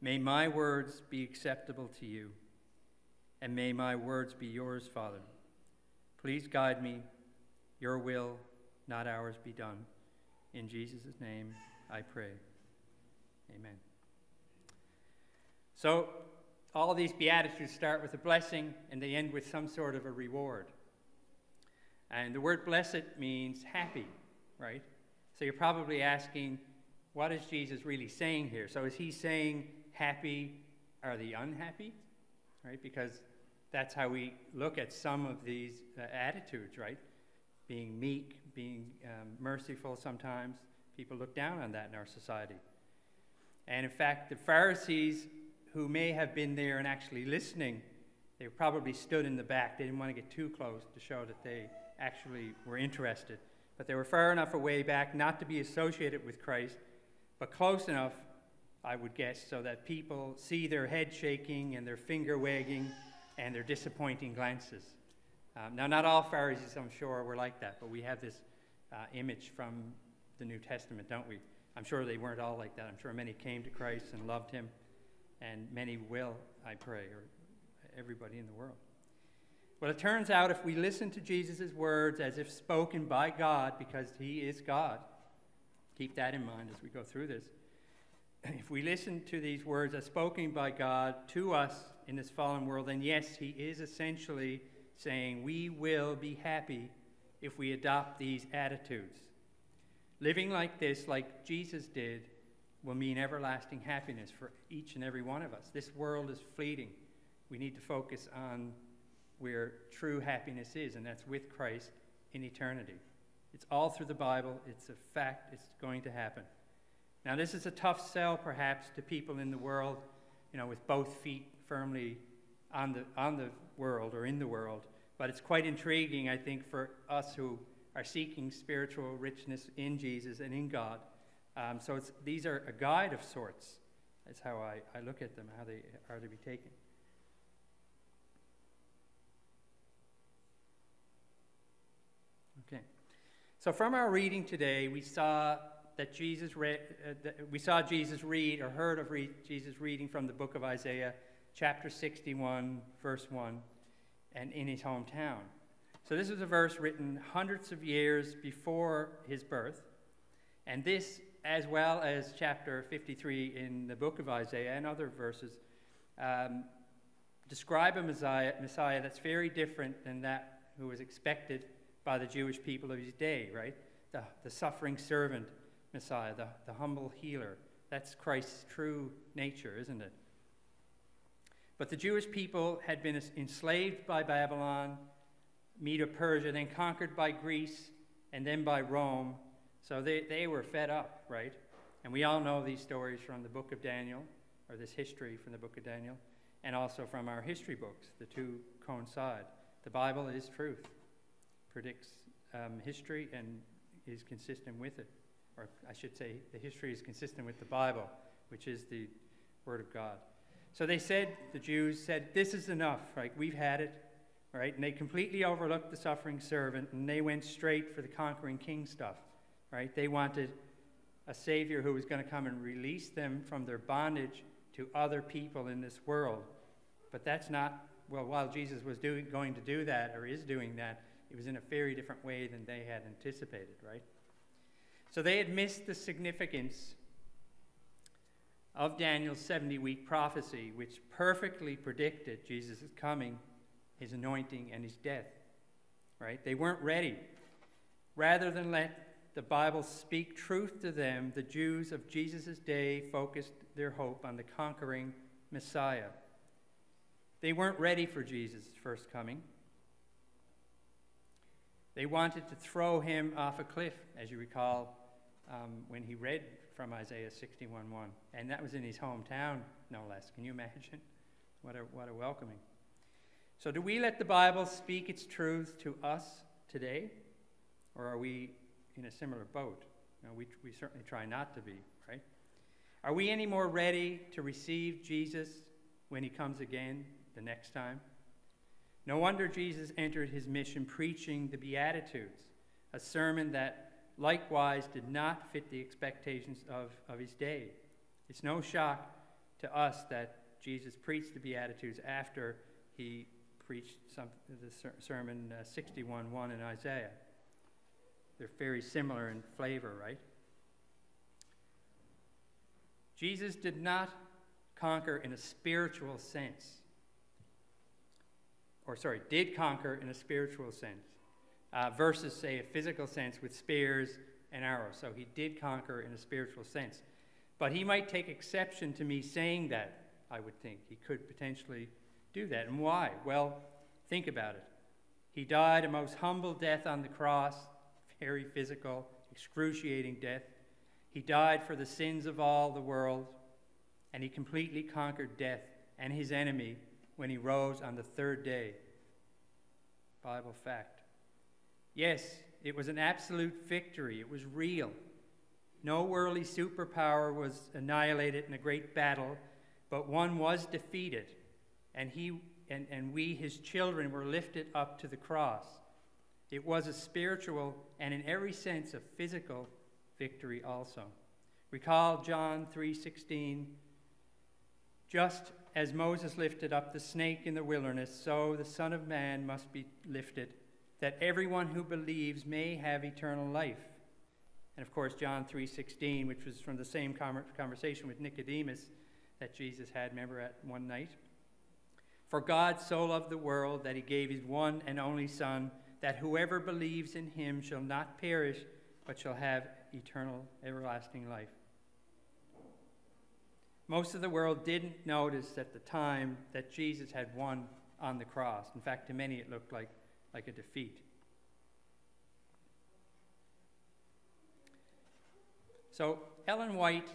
May my words be acceptable to you, and may my words be yours, Father. Please guide me. Your will, not ours, be done. In Jesus' name I pray. Amen. So, all these Beatitudes start with a blessing and they end with some sort of a reward. And the word blessed means happy, right? So you're probably asking, what is Jesus really saying here? So is he saying happy are the unhappy? Right? Because that's how we look at some of these uh, attitudes, right? Being meek, being um, merciful sometimes. People look down on that in our society. And in fact, the Pharisees who may have been there and actually listening, they probably stood in the back. They didn't want to get too close to show that they actually were interested. But they were far enough away back not to be associated with Christ, but close enough, I would guess, so that people see their head shaking and their finger wagging and their disappointing glances. Um, now, not all Pharisees, I'm sure, were like that, but we have this uh, image from the New Testament, don't we? I'm sure they weren't all like that. I'm sure many came to Christ and loved him and many will, I pray, or everybody in the world. Well, it turns out if we listen to Jesus' words as if spoken by God, because he is God, keep that in mind as we go through this. *clears throat* If we listen to these words as spoken by God to us in this fallen world, then yes, he is essentially saying we will be happy if we adopt these attitudes. Living like this, like Jesus did, will mean everlasting happiness for each and every one of us. This world is fleeting. We need to focus on where true happiness is, and that's with Christ in eternity. It's all through the Bible. It's a fact. It's going to happen. Now, this is a tough sell, perhaps, to people in the world, you know, with both feet firmly on the, on the world or in the world. But it's quite intriguing, I think, for us who are seeking spiritual richness in Jesus and in God um, so these are a guide of sorts. That's how I, I look at them, how they are to be taken. Okay. So from our reading today, we saw that Jesus read, uh, we saw Jesus read or heard of Jesus reading from the book of Isaiah, chapter 61, verse 1, and in his hometown. So this was a verse written hundreds of years before his birth, and this as well as chapter 53 in the book of Isaiah and other verses, um, describe a Messiah, Messiah that's very different than that who was expected by the Jewish people of his day, right? The, the suffering servant Messiah, the, the humble healer. That's Christ's true nature, isn't it? But the Jewish people had been enslaved by Babylon, Medo Persia, then conquered by Greece, and then by Rome, so they, they were fed up, right? And we all know these stories from the book of Daniel, or this history from the book of Daniel, and also from our history books. The two coincide. The Bible is truth, predicts um, history and is consistent with it. Or I should say, the history is consistent with the Bible, which is the Word of God. So they said, the Jews said, This is enough, right? We've had it, right? And they completely overlooked the suffering servant and they went straight for the conquering king stuff right? They wanted a Savior who was going to come and release them from their bondage to other people in this world. But that's not, well, while Jesus was doing, going to do that or is doing that, it was in a very different way than they had anticipated, right? So they had missed the significance of Daniel's 70 week prophecy, which perfectly predicted Jesus' coming, his anointing, and his death, right? They weren't ready. Rather than let the Bible speak truth to them, the Jews of Jesus' day focused their hope on the conquering Messiah. They weren't ready for Jesus' first coming. They wanted to throw him off a cliff, as you recall um, when he read from Isaiah 61:1. And that was in his hometown, no less. Can you imagine? What a, what a welcoming. So, do we let the Bible speak its truth to us today? Or are we in a similar boat. You know, we, we certainly try not to be, right? Are we any more ready to receive Jesus when he comes again the next time? No wonder Jesus entered his mission preaching the Beatitudes, a sermon that likewise did not fit the expectations of, of his day. It's no shock to us that Jesus preached the Beatitudes after he preached some, the ser- sermon uh, 61 1 in Isaiah. They're very similar in flavor, right? Jesus did not conquer in a spiritual sense. Or, sorry, did conquer in a spiritual sense, uh, versus, say, a physical sense with spears and arrows. So he did conquer in a spiritual sense. But he might take exception to me saying that, I would think. He could potentially do that. And why? Well, think about it. He died a most humble death on the cross, very physical, excruciating death. He died for the sins of all the world, and he completely conquered death and his enemy when he rose on the third day. Bible fact. Yes, it was an absolute victory, it was real. No worldly superpower was annihilated in a great battle, but one was defeated, and, he, and, and we, his children, were lifted up to the cross. It was a spiritual and, in every sense, a physical victory also. Recall John 3:16 Just as Moses lifted up the snake in the wilderness so the son of man must be lifted that everyone who believes may have eternal life. And of course John 3:16 which was from the same conversation with Nicodemus that Jesus had remember at one night. For God so loved the world that he gave his one and only son that whoever believes in him shall not perish but shall have eternal, everlasting life. Most of the world didn't notice at the time that Jesus had won on the cross. In fact, to many it looked like, like a defeat. So, Ellen White,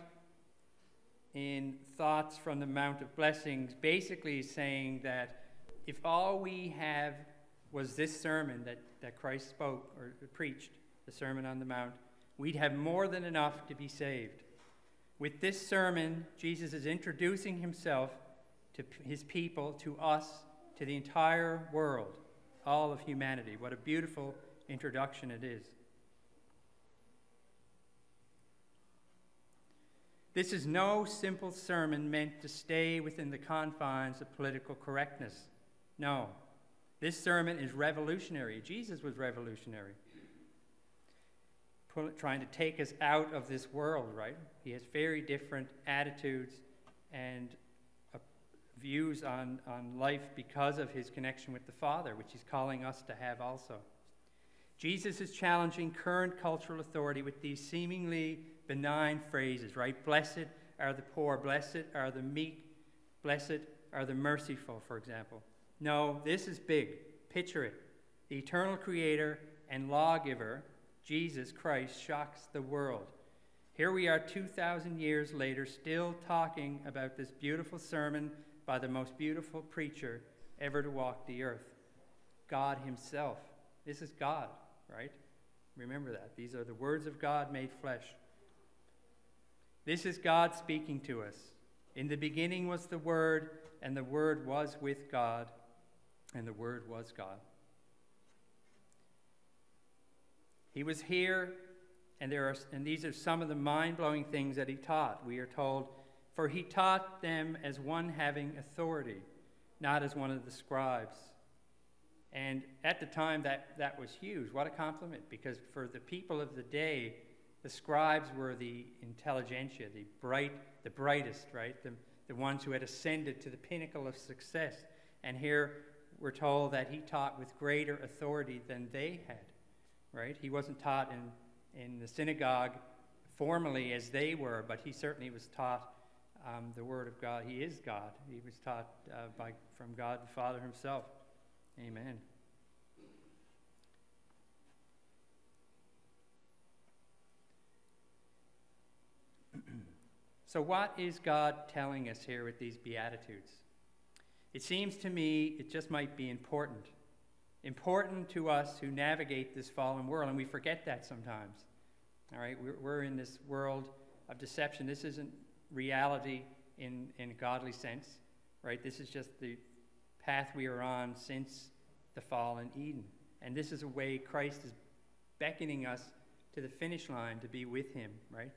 in Thoughts from the Mount of Blessings, basically is saying that if all we have was this sermon that, that Christ spoke or preached, the Sermon on the Mount, we'd have more than enough to be saved. With this sermon, Jesus is introducing himself to his people, to us, to the entire world, all of humanity. What a beautiful introduction it is. This is no simple sermon meant to stay within the confines of political correctness. No. This sermon is revolutionary. Jesus was revolutionary trying to take us out of this world, right? He has very different attitudes and uh, views on, on life because of his connection with the Father, which he's calling us to have also. Jesus is challenging current cultural authority with these seemingly benign phrases, right? Blessed are the poor, blessed are the meek, blessed are the merciful, for example. No, this is big. Picture it. The eternal creator and lawgiver Jesus Christ shocks the world. Here we are 2,000 years later, still talking about this beautiful sermon by the most beautiful preacher ever to walk the earth God Himself. This is God, right? Remember that. These are the words of God made flesh. This is God speaking to us. In the beginning was the Word, and the Word was with God, and the Word was God. He was here, and, there are, and these are some of the mind blowing things that he taught. We are told, For he taught them as one having authority, not as one of the scribes. And at the time, that, that was huge. What a compliment, because for the people of the day, the scribes were the intelligentsia, the bright, the brightest, right? The, the ones who had ascended to the pinnacle of success. And here we're told that he taught with greater authority than they had right? He wasn't taught in, in the synagogue formally as they were, but he certainly was taught um, the Word of God. He is God. He was taught uh, by, from God the Father himself. Amen. *clears throat* so, what is God telling us here with these Beatitudes? It seems to me it just might be important important to us who navigate this fallen world, and we forget that sometimes. All right, we're, we're in this world of deception. This isn't reality in, in a godly sense, right? This is just the path we are on since the fall in Eden. And this is a way Christ is beckoning us to the finish line to be with Him, right?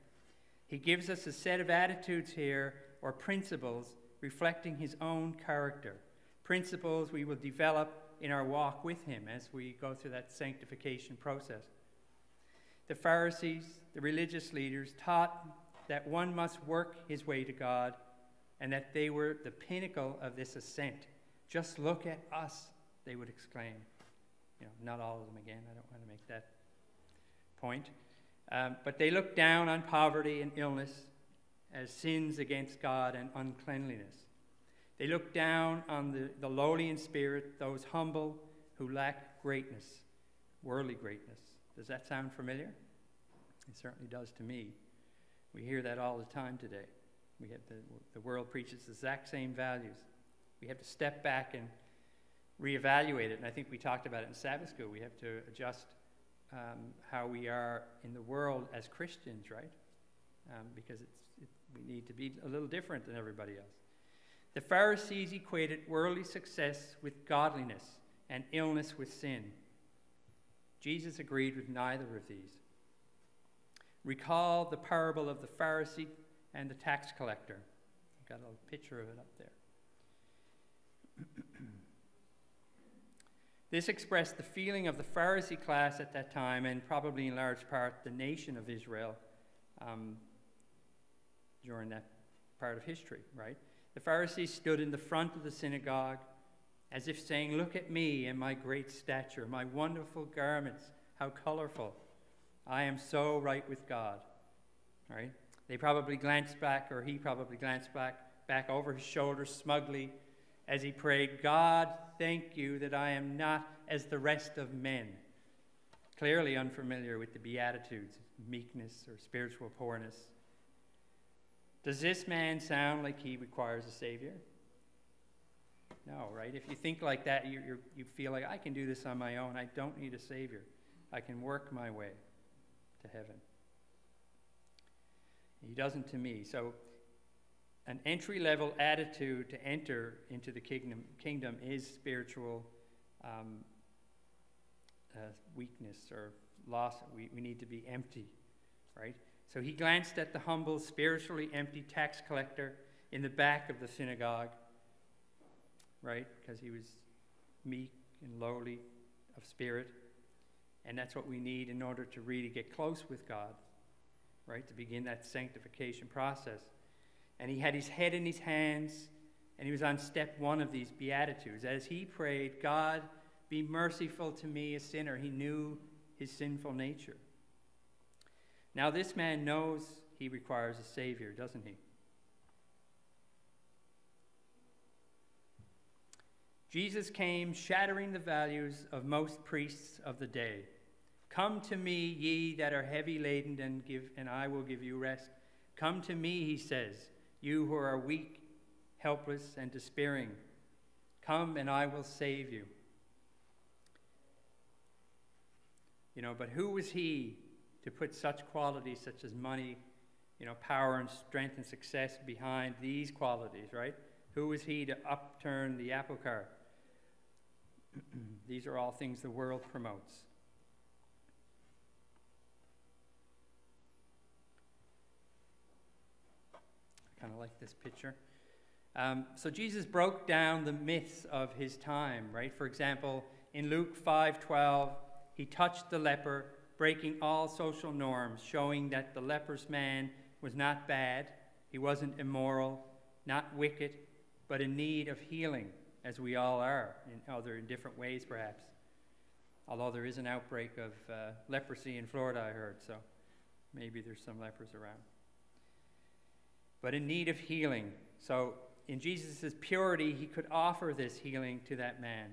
He gives us a set of attitudes here or principles reflecting His own character principles we will develop in our walk with Him as we go through that sanctification process. The Pharisees, the religious leaders, taught that one must work his way to God and that they were the pinnacle of this ascent. Just look at us, they would exclaim. You know, not all of them again, I don't want to make that point. Um, but they looked down on poverty and illness as sins against God and uncleanliness. They look down on the, the lowly in spirit, those humble who lack greatness, worldly greatness. Does that sound familiar? It certainly does to me. We hear that all the time today. We have the, the world preaches the exact same values. We have to step back and reevaluate it. And I think we talked about it in Sabbath school. We have to adjust um, how we are in the world as Christians, right? Um, because it's, it, we need to be a little different than everybody else. The Pharisees equated worldly success with godliness and illness with sin. Jesus agreed with neither of these. Recall the parable of the Pharisee and the tax collector. I've got a little picture of it up there. *clears throat* this expressed the feeling of the Pharisee class at that time, and probably in large part the nation of Israel um, during that part of history, right? The Pharisees stood in the front of the synagogue as if saying, Look at me and my great stature, my wonderful garments, how colorful. I am so right with God. Right? They probably glanced back, or he probably glanced back, back over his shoulder smugly as he prayed, God, thank you that I am not as the rest of men. Clearly unfamiliar with the Beatitudes, meekness or spiritual poorness. Does this man sound like he requires a Savior? No, right? If you think like that, you, you feel like, I can do this on my own. I don't need a Savior. I can work my way to heaven. He doesn't to me. So, an entry level attitude to enter into the kingdom, kingdom is spiritual um, uh, weakness or loss. We, we need to be empty, right? So he glanced at the humble, spiritually empty tax collector in the back of the synagogue, right? Because he was meek and lowly of spirit. And that's what we need in order to really get close with God, right? To begin that sanctification process. And he had his head in his hands, and he was on step one of these Beatitudes. As he prayed, God, be merciful to me, a sinner, he knew his sinful nature. Now, this man knows he requires a Savior, doesn't he? Jesus came shattering the values of most priests of the day. Come to me, ye that are heavy laden, and, give, and I will give you rest. Come to me, he says, you who are weak, helpless, and despairing. Come, and I will save you. You know, but who was he to put such qualities such as money, you know, power and strength and success behind these qualities, right? Who was he to upturn the apple cart? *clears throat* these are all things the world promotes. I kind of like this picture. Um, so Jesus broke down the myths of his time, right? For example, in Luke 5:12, he touched the leper breaking all social norms, showing that the leprous man was not bad, he wasn't immoral, not wicked, but in need of healing, as we all are, in other in different ways perhaps. Although there is an outbreak of uh, leprosy in Florida, I heard, so maybe there's some lepers around. But in need of healing. So in Jesus' purity, he could offer this healing to that man.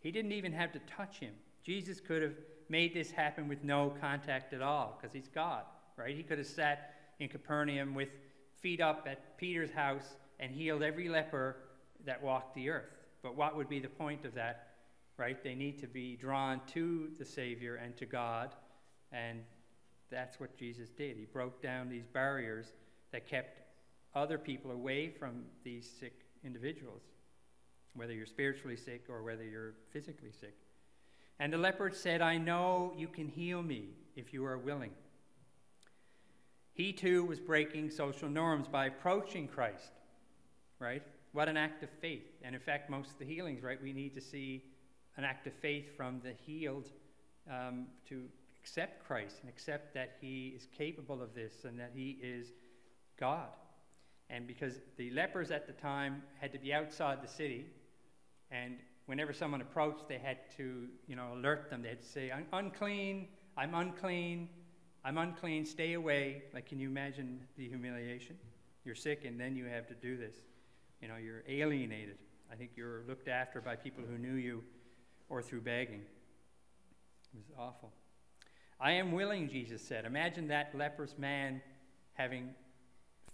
He didn't even have to touch him. Jesus could have made this happen with no contact at all because he's God, right? He could have sat in Capernaum with feet up at Peter's house and healed every leper that walked the earth. But what would be the point of that, right? They need to be drawn to the Savior and to God, and that's what Jesus did. He broke down these barriers that kept other people away from these sick individuals, whether you're spiritually sick or whether you're physically sick. And the leopard said, I know you can heal me if you are willing. He too was breaking social norms by approaching Christ, right? what an act of faith. And in fact, most of the healings, right, we need to see an act of faith from the healed um, to accept Christ and accept that He is capable of this and that He is God. And because the lepers at the time had to be outside the city, and whenever someone approached, they had to, you know, alert them. They had to say, I'm unclean, I'm unclean, I'm unclean, stay away. Like, can you imagine the humiliation? You're sick, and then you have to do this. You know, you're alienated. I think you're looked after by people who knew you or through begging. It was awful. I am willing, Jesus said. Imagine that leprous man having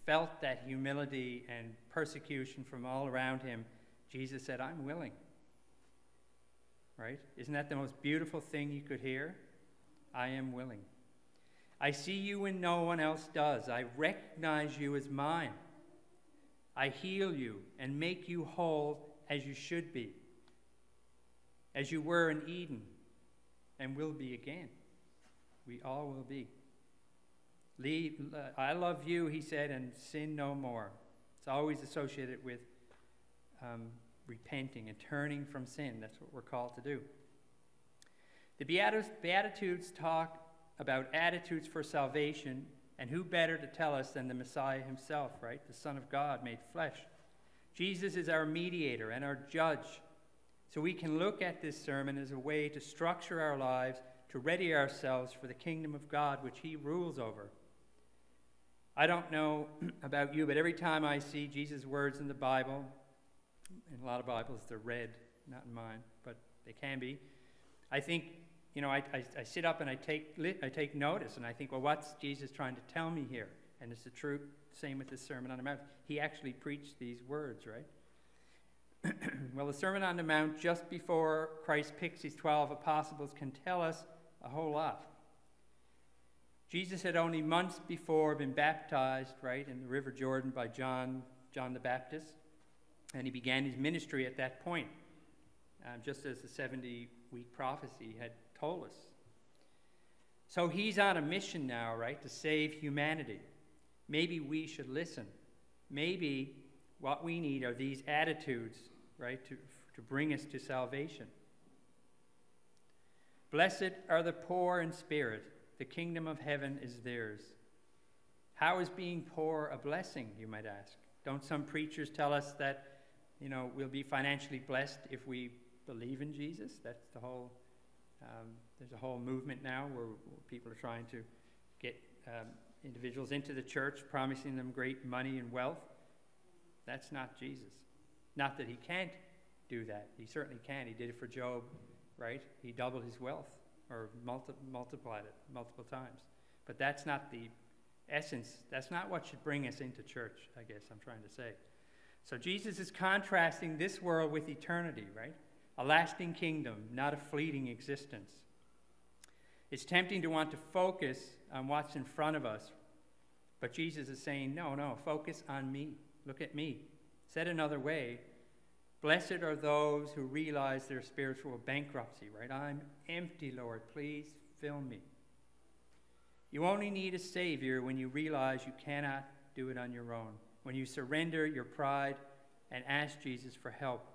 felt that humility and persecution from all around him. Jesus said, I'm willing. Right? Isn't that the most beautiful thing you could hear? I am willing. I see you when no one else does. I recognize you as mine. I heal you and make you whole as you should be, as you were in Eden and will be again. We all will be. Leave, uh, I love you, he said, and sin no more. It's always associated with um, repenting and turning from sin. That's what we're called to do. The Beatitudes talk about attitudes for salvation, and who better to tell us than the Messiah himself, right? The Son of God made flesh. Jesus is our mediator and our judge. So we can look at this sermon as a way to structure our lives to ready ourselves for the kingdom of God which he rules over. I don't know *clears throat* about you, but every time I see Jesus' words in the Bible, in a lot of Bibles they're red, not in mine, but they can be, I think you know, I, I, I, sit up and I take, I take notice and I think, well, what's Jesus trying to tell me here? And it's the true same with the Sermon on the Mount. He actually preached these words, right? *clears throat* well, the Sermon on the Mount, just before Christ picks his 12 apostles, can tell us a whole lot. Jesus had only months before been baptized, right, in the River Jordan by John, John the Baptist, and he began his ministry at that point, um, just as the 70 week prophecy had told us. So he's on a mission now, right, to save humanity. Maybe we should listen. Maybe what we need are these attitudes, right, to, to bring us to salvation. Blessed are the poor in spirit, the kingdom of heaven is theirs. How is being poor a blessing, you might ask? Don't some preachers tell us that, you know, we'll be financially blessed if we believe in Jesus? That's the whole um, there's a whole movement now where, where people are trying to get um, individuals into the church, promising them great money and wealth. That's not Jesus. Not that he can't do that. He certainly can. He did it for Job, right? He doubled his wealth or multi- multiplied it multiple times. But that's not the essence. That's not what should bring us into church, I guess I'm trying to say. So Jesus is contrasting this world with eternity, right? a lasting kingdom, not a fleeting existence. It's tempting to want to focus on what's in front of us, but Jesus is saying, no, no, focus on me. Look at me. Said another way, blessed are those who realize their spiritual bankruptcy, right? I'm empty, Lord. Please fill me. You only need a Savior when you realize you cannot do it on your own, when you surrender your pride and ask Jesus for help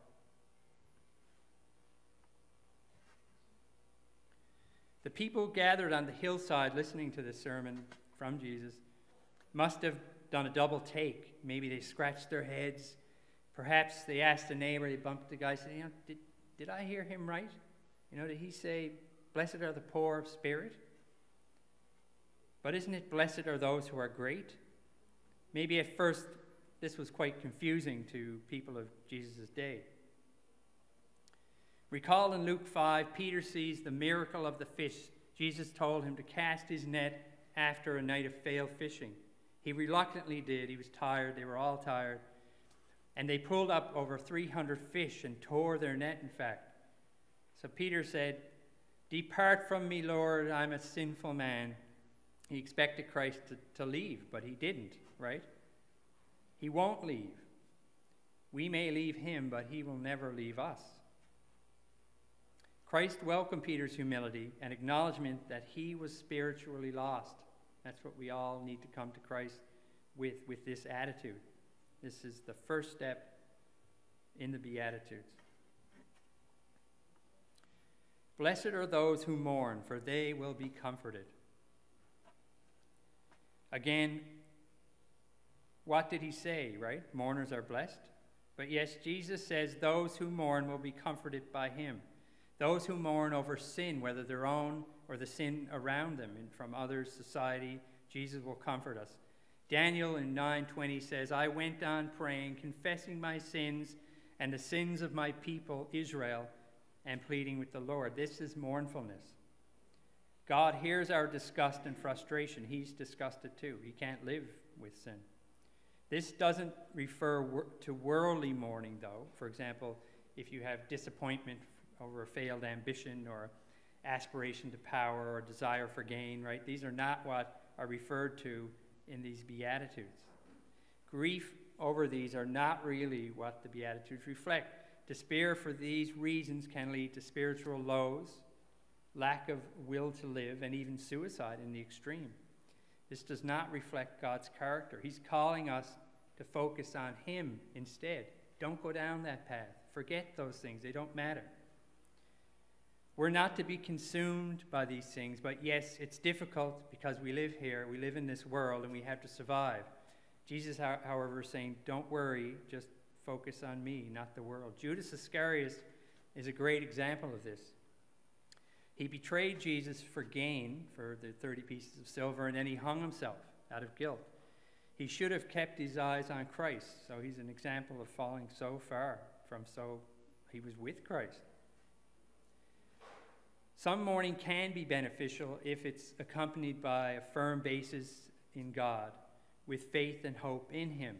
The people gathered on the hillside listening to the sermon from Jesus must have done a double take. Maybe they scratched their heads. Perhaps they asked a neighbor, they bumped the guy, said, you know, did, did I hear him right? You know, did he say, Blessed are the poor of spirit? But isn't it blessed are those who are great? Maybe at first this was quite confusing to people of Jesus' day. Recall in Luke 5, Peter sees the miracle of the fish. Jesus told him to cast his net after a night of failed fishing. He reluctantly did. He was tired. They were all tired. And they pulled up over 300 fish and tore their net, in fact. So Peter said, Depart from me, Lord, I'm a sinful man. He expected Christ to, to leave, but he didn't, right? He won't leave. We may leave him, but he will never leave us. Christ welcomed Peter's humility and acknowledgement that he was spiritually lost. That's what we all need to come to Christ with, with this attitude. This is the first step in the Beatitudes. Blessed are those who mourn, for they will be comforted. Again, what did he say, right? Mourners are blessed. But yes, Jesus says those who mourn will be comforted by him. Those who mourn over sin, whether their own or the sin around them and from others, society, Jesus will comfort us. Daniel in 9:20 says, "I went on praying, confessing my sins and the sins of my people Israel, and pleading with the Lord." This is mournfulness. God hears our disgust and frustration. He's disgusted too. He can't live with sin. This doesn't refer to worldly mourning, though. For example, if you have disappointment over a failed ambition or aspiration to power or desire for gain, right? These are not what are referred to in these Beatitudes. Grief over these are not really what the Beatitudes reflect. Despair for these reasons can lead to spiritual lows, lack of will to live, and even suicide in the extreme. This does not reflect God's character. He's calling us to focus on Him instead. Don't go down that path. Forget those things, they don't matter. We're not to be consumed by these things, but yes, it's difficult because we live here, we live in this world, and we have to survive. Jesus, however, is saying, Don't worry, just focus on me, not the world. Judas Iscariot is a great example of this. He betrayed Jesus for gain, for the 30 pieces of silver, and then he hung himself out of guilt. He should have kept his eyes on Christ, so he's an example of falling so far from so he was with Christ. Some mourning can be beneficial if it's accompanied by a firm basis in God, with faith and hope in Him.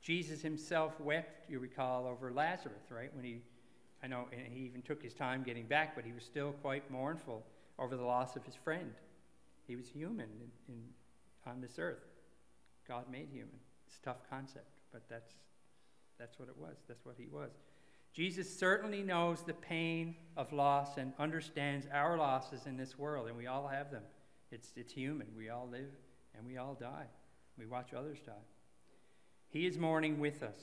Jesus himself wept, you recall, over Lazarus, right? When he, I know, and he even took his time getting back, but he was still quite mournful over the loss of his friend. He was human in, in, on this earth. God made human. It's a tough concept, but that's, that's what it was. That's what he was. Jesus certainly knows the pain of loss and understands our losses in this world, and we all have them. It's, it's human. We all live and we all die. We watch others die. He is mourning with us.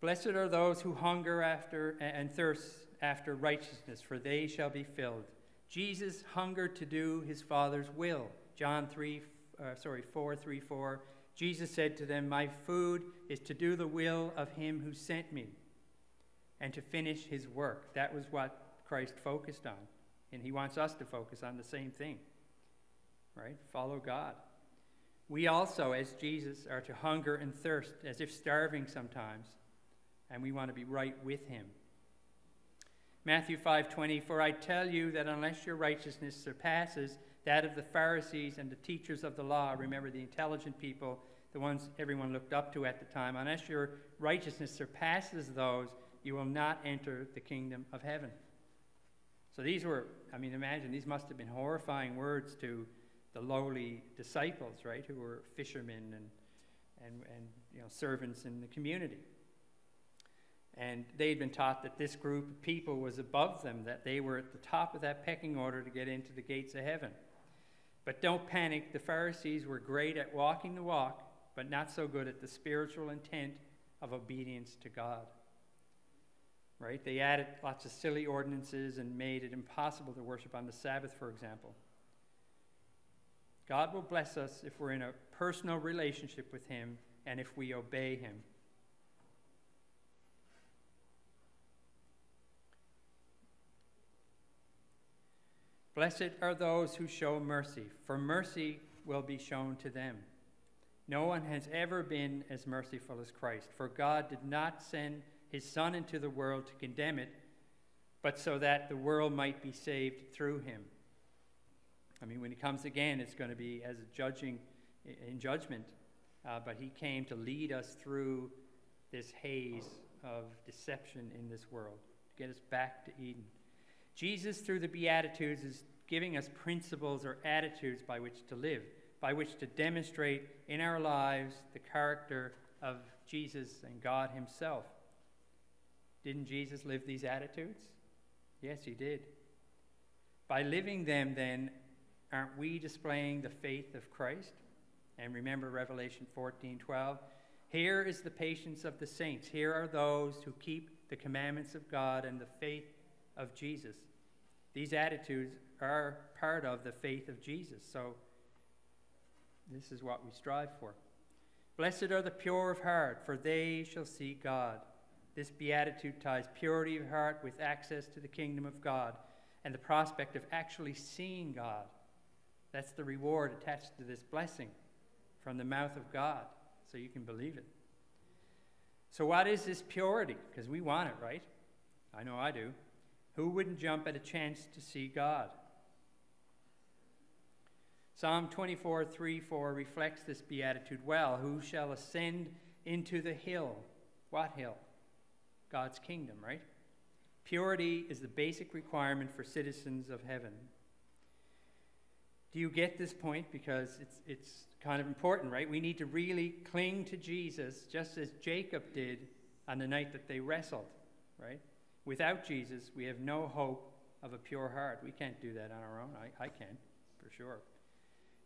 Blessed are those who hunger after and thirst after righteousness, for they shall be filled. Jesus hungered to do his Father's will. John 3, uh, sorry, 4, 3, 4. Jesus said to them, My food is to do the will of him who sent me and to finish his work. That was what Christ focused on. And he wants us to focus on the same thing, right? Follow God. We also, as Jesus, are to hunger and thirst as if starving sometimes, and we want to be right with him. Matthew 5:20 For I tell you that unless your righteousness surpasses that of the Pharisees and the teachers of the law. Remember, the intelligent people, the ones everyone looked up to at the time. Unless your righteousness surpasses those, you will not enter the kingdom of heaven. So these were, I mean, imagine, these must have been horrifying words to the lowly disciples, right, who were fishermen and, and, and you know, servants in the community. And they'd been taught that this group of people was above them, that they were at the top of that pecking order to get into the gates of heaven. But don't panic. The Pharisees were great at walking the walk, but not so good at the spiritual intent of obedience to God. Right? They added lots of silly ordinances and made it impossible to worship on the Sabbath, for example. God will bless us if we're in a personal relationship with Him and if we obey Him. Blessed are those who show mercy, for mercy will be shown to them. No one has ever been as merciful as Christ, for God did not send his Son into the world to condemn it, but so that the world might be saved through him. I mean, when he comes again, it's going to be as a judging in judgment, uh, but he came to lead us through this haze of deception in this world, to get us back to Eden. Jesus, through the Beatitudes, is giving us principles or attitudes by which to live, by which to demonstrate in our lives the character of Jesus and God Himself. Didn't Jesus live these attitudes? Yes, He did. By living them, then, aren't we displaying the faith of Christ? And remember Revelation 14 12. Here is the patience of the saints. Here are those who keep the commandments of God and the faith of Jesus. These attitudes are part of the faith of Jesus. So, this is what we strive for. Blessed are the pure of heart, for they shall see God. This beatitude ties purity of heart with access to the kingdom of God and the prospect of actually seeing God. That's the reward attached to this blessing from the mouth of God, so you can believe it. So, what is this purity? Because we want it, right? I know I do. Who wouldn't jump at a chance to see God? Psalm 24, 3, 4 reflects this beatitude well. Who shall ascend into the hill? What hill? God's kingdom, right? Purity is the basic requirement for citizens of heaven. Do you get this point? Because it's, it's kind of important, right? We need to really cling to Jesus just as Jacob did on the night that they wrestled, right? Without Jesus, we have no hope of a pure heart. We can't do that on our own. I, I can, for sure.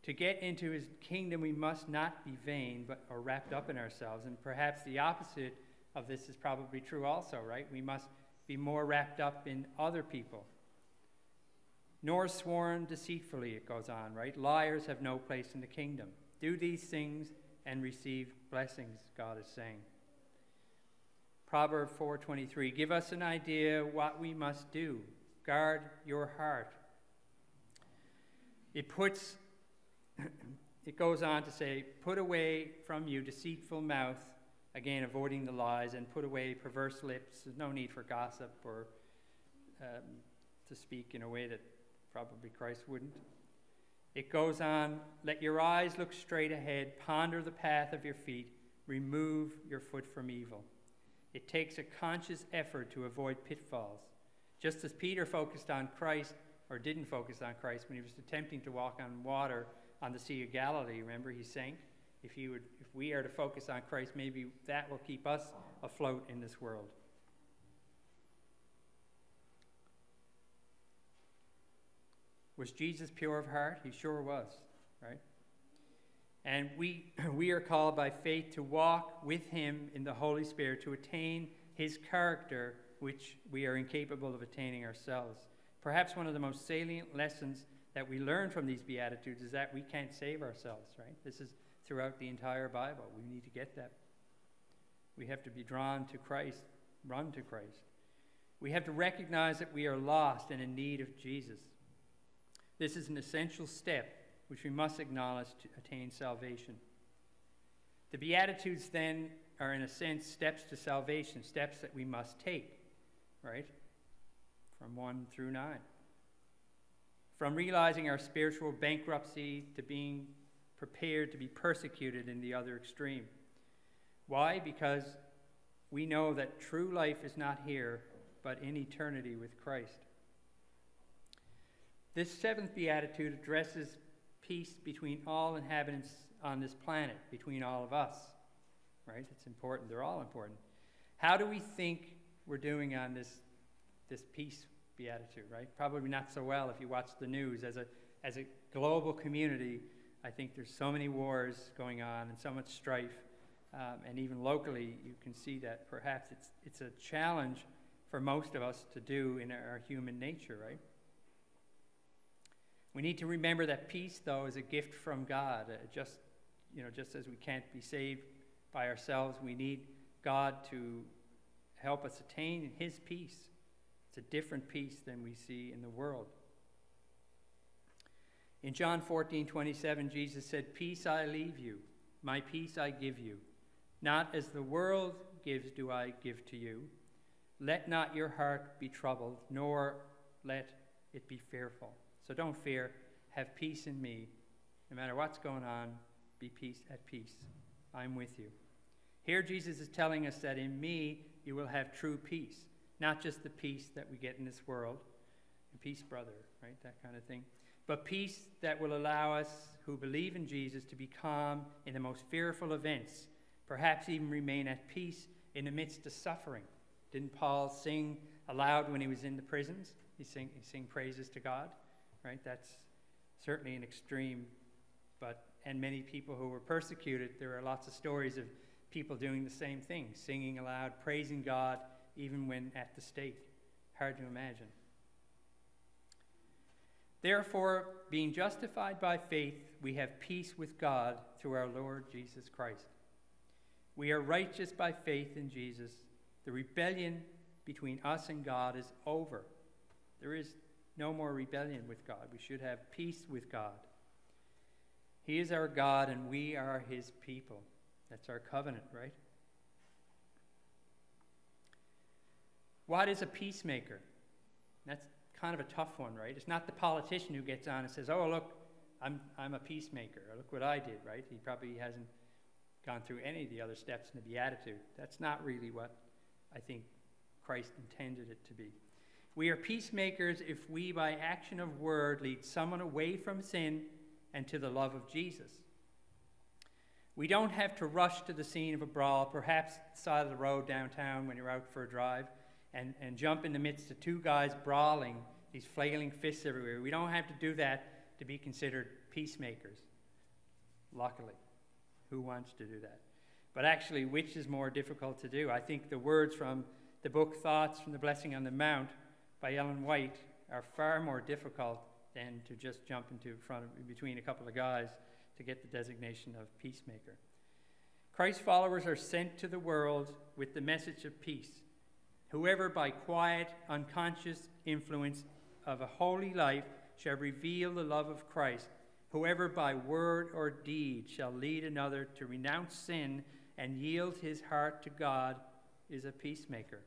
To get into his kingdom, we must not be vain but are wrapped up in ourselves. And perhaps the opposite of this is probably true also, right? We must be more wrapped up in other people. Nor sworn deceitfully, it goes on, right? Liars have no place in the kingdom. Do these things and receive blessings, God is saying. Proverb 4:23 Give us an idea what we must do. Guard your heart. It puts *clears throat* it goes on to say, put away from you deceitful mouth, again avoiding the lies, and put away perverse lips. There's no need for gossip or um, to speak in a way that probably Christ wouldn't. It goes on, let your eyes look straight ahead, ponder the path of your feet, remove your foot from evil. It takes a conscious effort to avoid pitfalls. Just as Peter focused on Christ, or didn't focus on Christ when he was attempting to walk on water on the Sea of Galilee, remember he sank? If, he would, if we are to focus on Christ, maybe that will keep us afloat in this world. Was Jesus pure of heart? He sure was, right? And we, we are called by faith to walk with him in the Holy Spirit to attain his character, which we are incapable of attaining ourselves. Perhaps one of the most salient lessons that we learn from these Beatitudes is that we can't save ourselves, right? This is throughout the entire Bible. We need to get that. We have to be drawn to Christ, run to Christ. We have to recognize that we are lost and in need of Jesus. This is an essential step which we must acknowledge to attain salvation. The Beatitudes then are, in a sense, steps to salvation, steps that we must take, right? From 1 through 9. From realizing our spiritual bankruptcy to being prepared to be persecuted in the other extreme. Why? Because we know that true life is not here, but in eternity with Christ. This seventh beatitude addresses peace between all inhabitants on this planet, between all of us. Right? It's important. They're all important. How do we think we're doing on this, this peace beatitude, right? Probably not so well if you watch the news. As a, as a global community, I think there's so many wars going on and so much strife. Um, and even locally, you can see that perhaps it's, it's a challenge for most of us to do in our human nature, right? We need to remember that peace, though, is a gift from God. Uh, just, you know, just as we can't be saved by ourselves, we need God to help us attain His peace. It's a different peace than we see in the world. In John 14, 27, Jesus said, Peace I leave you, my peace I give you. Not as the world gives, do I give to you. Let not your heart be troubled, nor let it be fearful. So don't fear. Have peace in me. No matter what's going on, be peace at peace. I'm with you. Here Jesus is telling us that in me you will have true peace, not just the peace that we get in this world, peace, brother, right? That kind of thing. But peace that will allow us who believe in Jesus to be calm in the most fearful events, perhaps even remain at peace in the midst of suffering. Didn't Paul sing aloud when he was in the prisons? He sing, he sing praises to God right? That's certainly an extreme, but and many people who were persecuted. There are lots of stories of people doing the same thing, singing aloud, praising God, even when at the stake. Hard to imagine. Therefore, being justified by faith, we have peace with God through our Lord Jesus Christ. We are righteous by faith in Jesus. The rebellion between us and God is over. There is no more rebellion with God. We should have peace with God. He is our God and we are his people. That's our covenant, right? What is a peacemaker? That's kind of a tough one, right? It's not the politician who gets on and says, Oh, look, I'm, I'm a peacemaker. look what I did, right? He probably hasn't gone through any of the other steps in the Beatitude. That's not really what I think Christ intended it to be. We are peacemakers if we, by action of word, lead someone away from sin and to the love of Jesus. We don't have to rush to the scene of a brawl, perhaps the side of the road downtown when you're out for a drive, and, and jump in the midst of two guys brawling, these flailing fists everywhere. We don't have to do that to be considered peacemakers, luckily. Who wants to do that? But actually, which is more difficult to do? I think the words from the book Thoughts from the Blessing on the Mount by Ellen White are far more difficult than to just jump into front of, between a couple of guys to get the designation of peacemaker. Christ's followers are sent to the world with the message of peace. Whoever by quiet, unconscious influence of a holy life shall reveal the love of Christ, whoever by word or deed shall lead another to renounce sin and yield his heart to God is a peacemaker.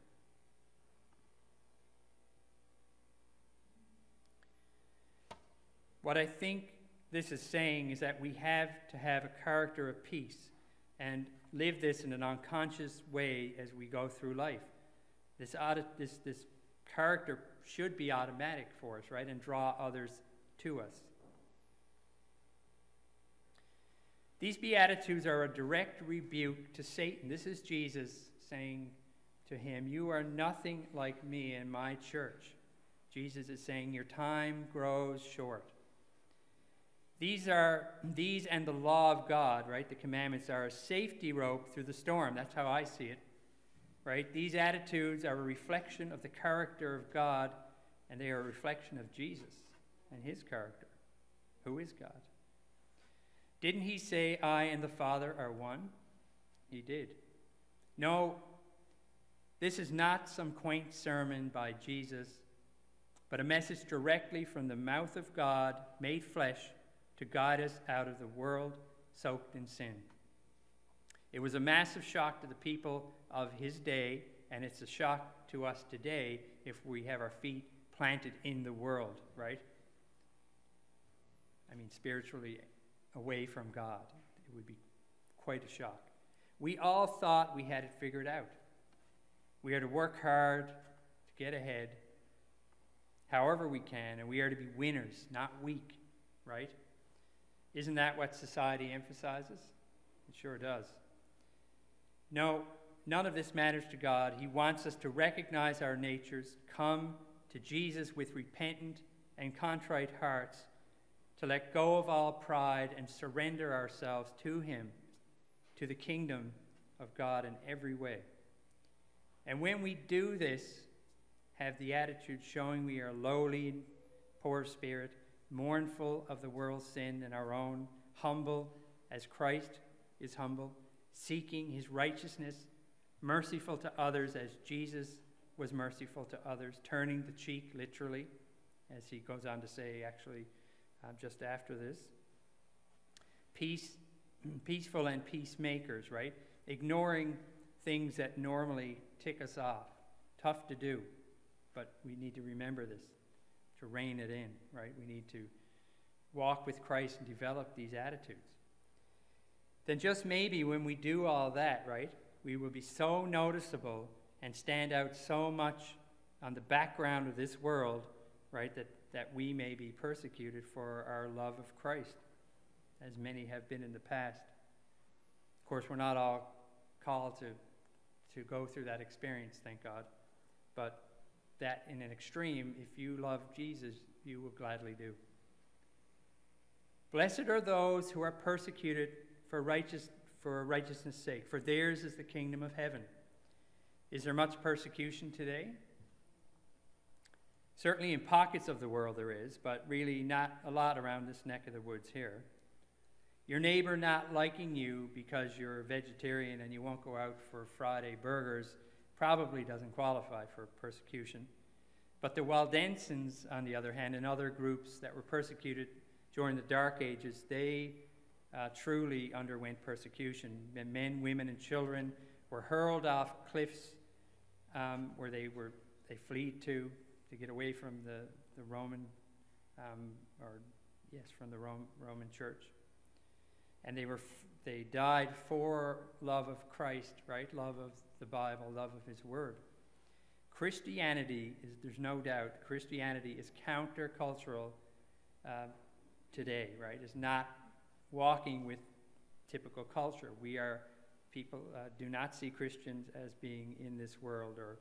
What I think this is saying is that we have to have a character of peace and live this in an unconscious way as we go through life. This, this, this character should be automatic for us, right, and draw others to us. These Beatitudes are a direct rebuke to Satan. This is Jesus saying to him, You are nothing like me in my church. Jesus is saying, Your time grows short. These are these and the law of God, right? The commandments are a safety rope through the storm. That's how I see it. Right? These attitudes are a reflection of the character of God and they are a reflection of Jesus and his character. Who is God? Didn't he say, I and the Father are one? He did. No, this is not some quaint sermon by Jesus, but a message directly from the mouth of God made flesh to guide us out of the world soaked in sin. It was a massive shock to the people of his day, and it's a shock to us today if we have our feet planted in the world, right? I mean, spiritually away from God. It would be quite a shock. We all thought we had it figured out. We are to work hard to get ahead however we can, and we are to be winners, not weak, right? Isn't that what society emphasizes? It sure does. No, none of this matters to God. He wants us to recognize our natures, come to Jesus with repentant and contrite hearts, to let go of all pride and surrender ourselves to Him, to the kingdom of God in every way. And when we do this, have the attitude showing we are lowly poor spirit, mournful of the world's sin and our own, humble as Christ is humble, seeking his righteousness, merciful to others as Jesus was merciful to others, turning the cheek literally, as he goes on to say actually uh, just after this. Peace, *clears throat* peaceful and peacemakers, right? Ignoring things that normally tick us off. Tough to do, but we need to remember this to rein it in, right? We need to walk with Christ and develop these attitudes. Then, just maybe when we do all that, right, we will be so noticeable and stand out so much on the background of this world, right, that, that we may be persecuted for our love of Christ, as many have been in the past. Of course, we're not all called to, to go through that experience, thank God. But that in an extreme, if you love Jesus, you will gladly do. Blessed are those who are persecuted for righteous for righteousness' sake, for theirs is the kingdom of heaven. Is there much persecution today? Certainly in pockets of the world there is, but really not a lot around this neck of the woods here. Your neighbor not liking you because you're a vegetarian and you won't go out for Friday burgers probably doesn't qualify for persecution. But the Waldensians, on the other hand, and other groups that were persecuted during the Dark Ages, they uh, truly underwent persecution. Men, women, and children were hurled off cliffs um, where they were they fled to to get away from the the Roman um, or yes from the Rome, Roman Church. And they were they died for love of Christ, right? Love of the Bible, love of His Word. Christianity is there's no doubt Christianity is countercultural uh, today, right? It's not walking with typical culture. We are people uh, do not see Christians as being in this world or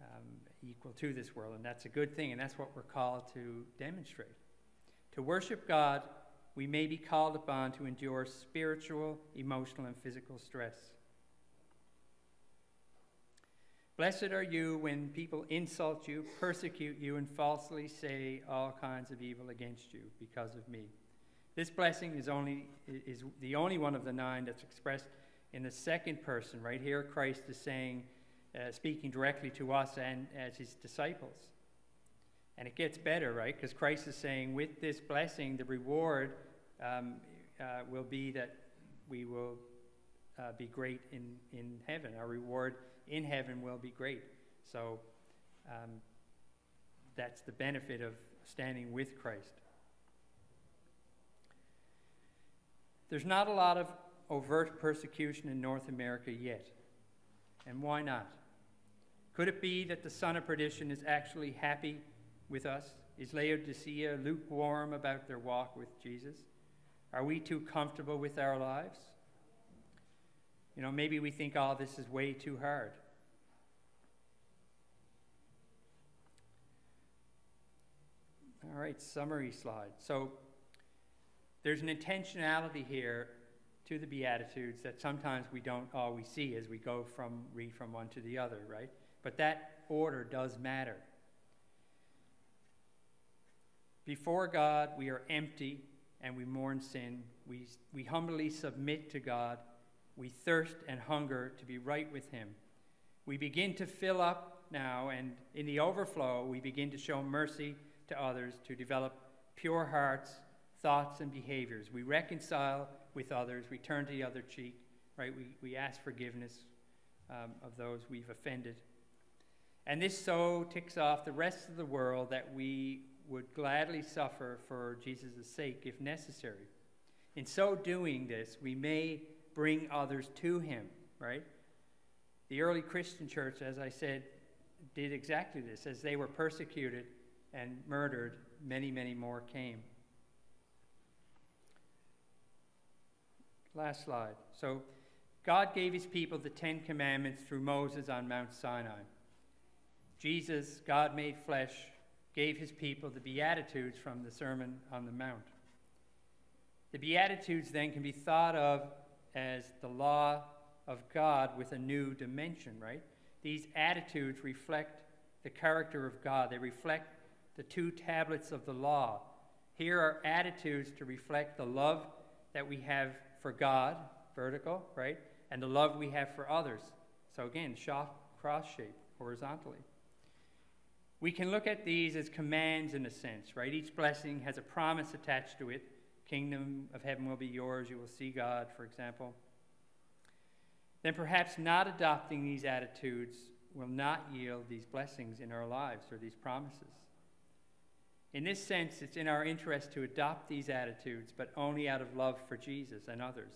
um, equal to this world, and that's a good thing, and that's what we're called to demonstrate. To worship God, we may be called upon to endure spiritual, emotional, and physical stress. Blessed are you when people insult you, persecute you, and falsely say all kinds of evil against you because of me. This blessing is only is the only one of the nine that's expressed in the second person. Right here, Christ is saying, uh, speaking directly to us and as his disciples. And it gets better, right? Because Christ is saying, with this blessing, the reward um, uh, will be that we will uh, be great in, in heaven. Our reward in heaven will be great. So um, that's the benefit of standing with Christ. There's not a lot of overt persecution in North America yet. And why not? Could it be that the son of perdition is actually happy with us? Is Laodicea lukewarm about their walk with Jesus? Are we too comfortable with our lives? You know, maybe we think, oh, this is way too hard. All right, summary slide. So there's an intentionality here to the Beatitudes that sometimes we don't always see as we go from read from one to the other, right? But that order does matter. Before God, we are empty and we mourn sin. We, we humbly submit to God. We thirst and hunger to be right with Him. We begin to fill up now, and in the overflow, we begin to show mercy to others, to develop pure hearts thoughts and behaviors. We reconcile with others. We turn to the other cheek, right? We, we ask forgiveness um, of those we've offended. And this so ticks off the rest of the world that we would gladly suffer for Jesus' sake if necessary. In so doing this, we may bring others to him, right? The early Christian church, as I said, did exactly this. As they were persecuted and murdered, many, many more came. Last slide. So, God gave his people the Ten Commandments through Moses on Mount Sinai. Jesus, God made flesh, gave his people the Beatitudes from the Sermon on the Mount. The Beatitudes then can be thought of as the law of God with a new dimension, right? These attitudes reflect the character of God, they reflect the two tablets of the law. Here are attitudes to reflect the love that we have for God, vertical, right? And the love we have for others. So again, cross shape, horizontally. We can look at these as commands in a sense, right? Each blessing has a promise attached to it. Kingdom of heaven will be yours. You will see God, for example. Then perhaps not adopting these attitudes will not yield these blessings in our lives or these promises. In this sense, it's in our interest to adopt these attitudes, but only out of love for Jesus and others.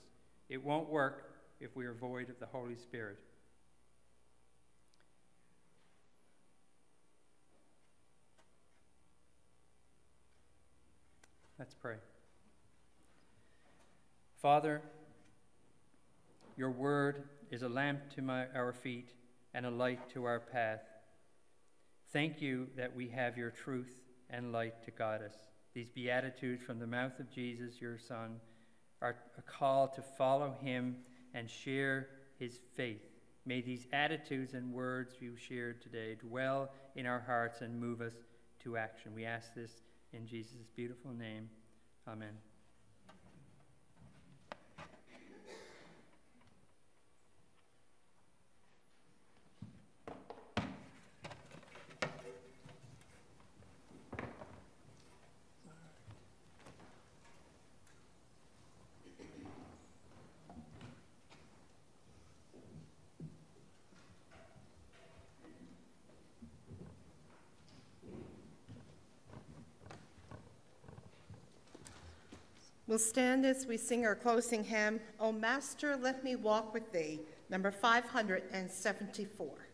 It won't work if we are void of the Holy Spirit. Let's pray. Father, your word is a lamp to my, our feet and a light to our path. Thank you that we have your truth and light to guide us. These Beatitudes from the mouth of Jesus, your Son, are a call to follow him and share his faith. May these attitudes and words you shared today dwell in our hearts and move us to action. We ask this in Jesus' beautiful name. Amen. Stand as we sing our closing hymn, O Master, Let Me Walk with Thee, number 574.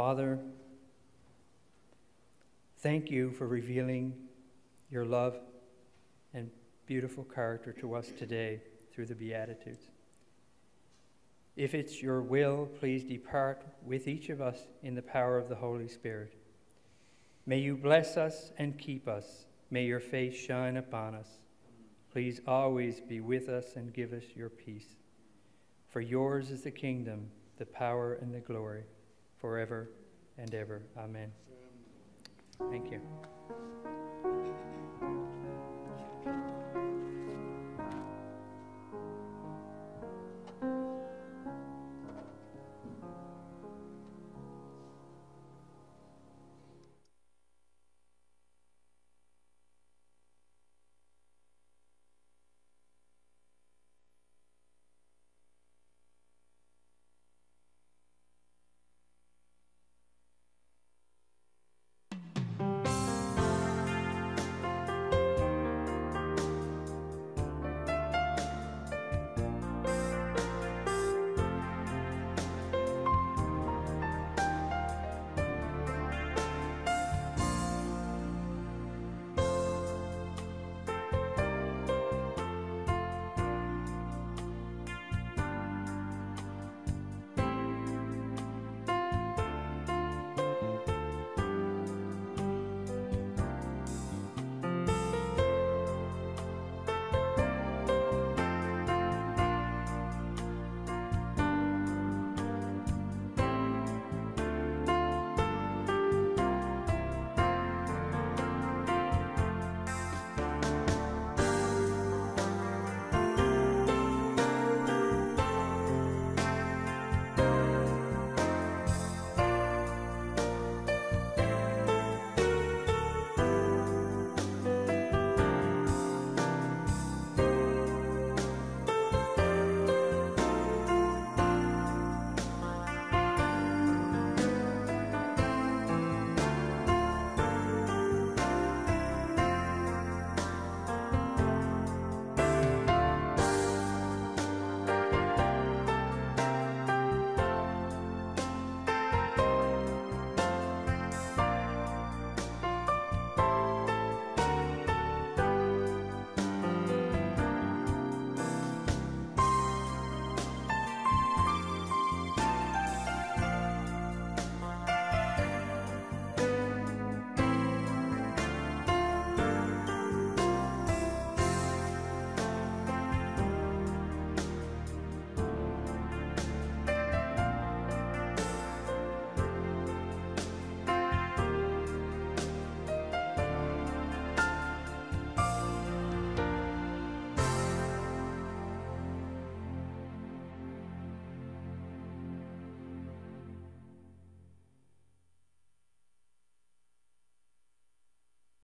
Father, thank you for revealing your love and beautiful character to us today through the Beatitudes. If it's your will, please depart with each of us in the power of the Holy Spirit. May you bless us and keep us. May your face shine upon us. Please always be with us and give us your peace. For yours is the kingdom, the power, and the glory forever and ever. Amen. Thank you.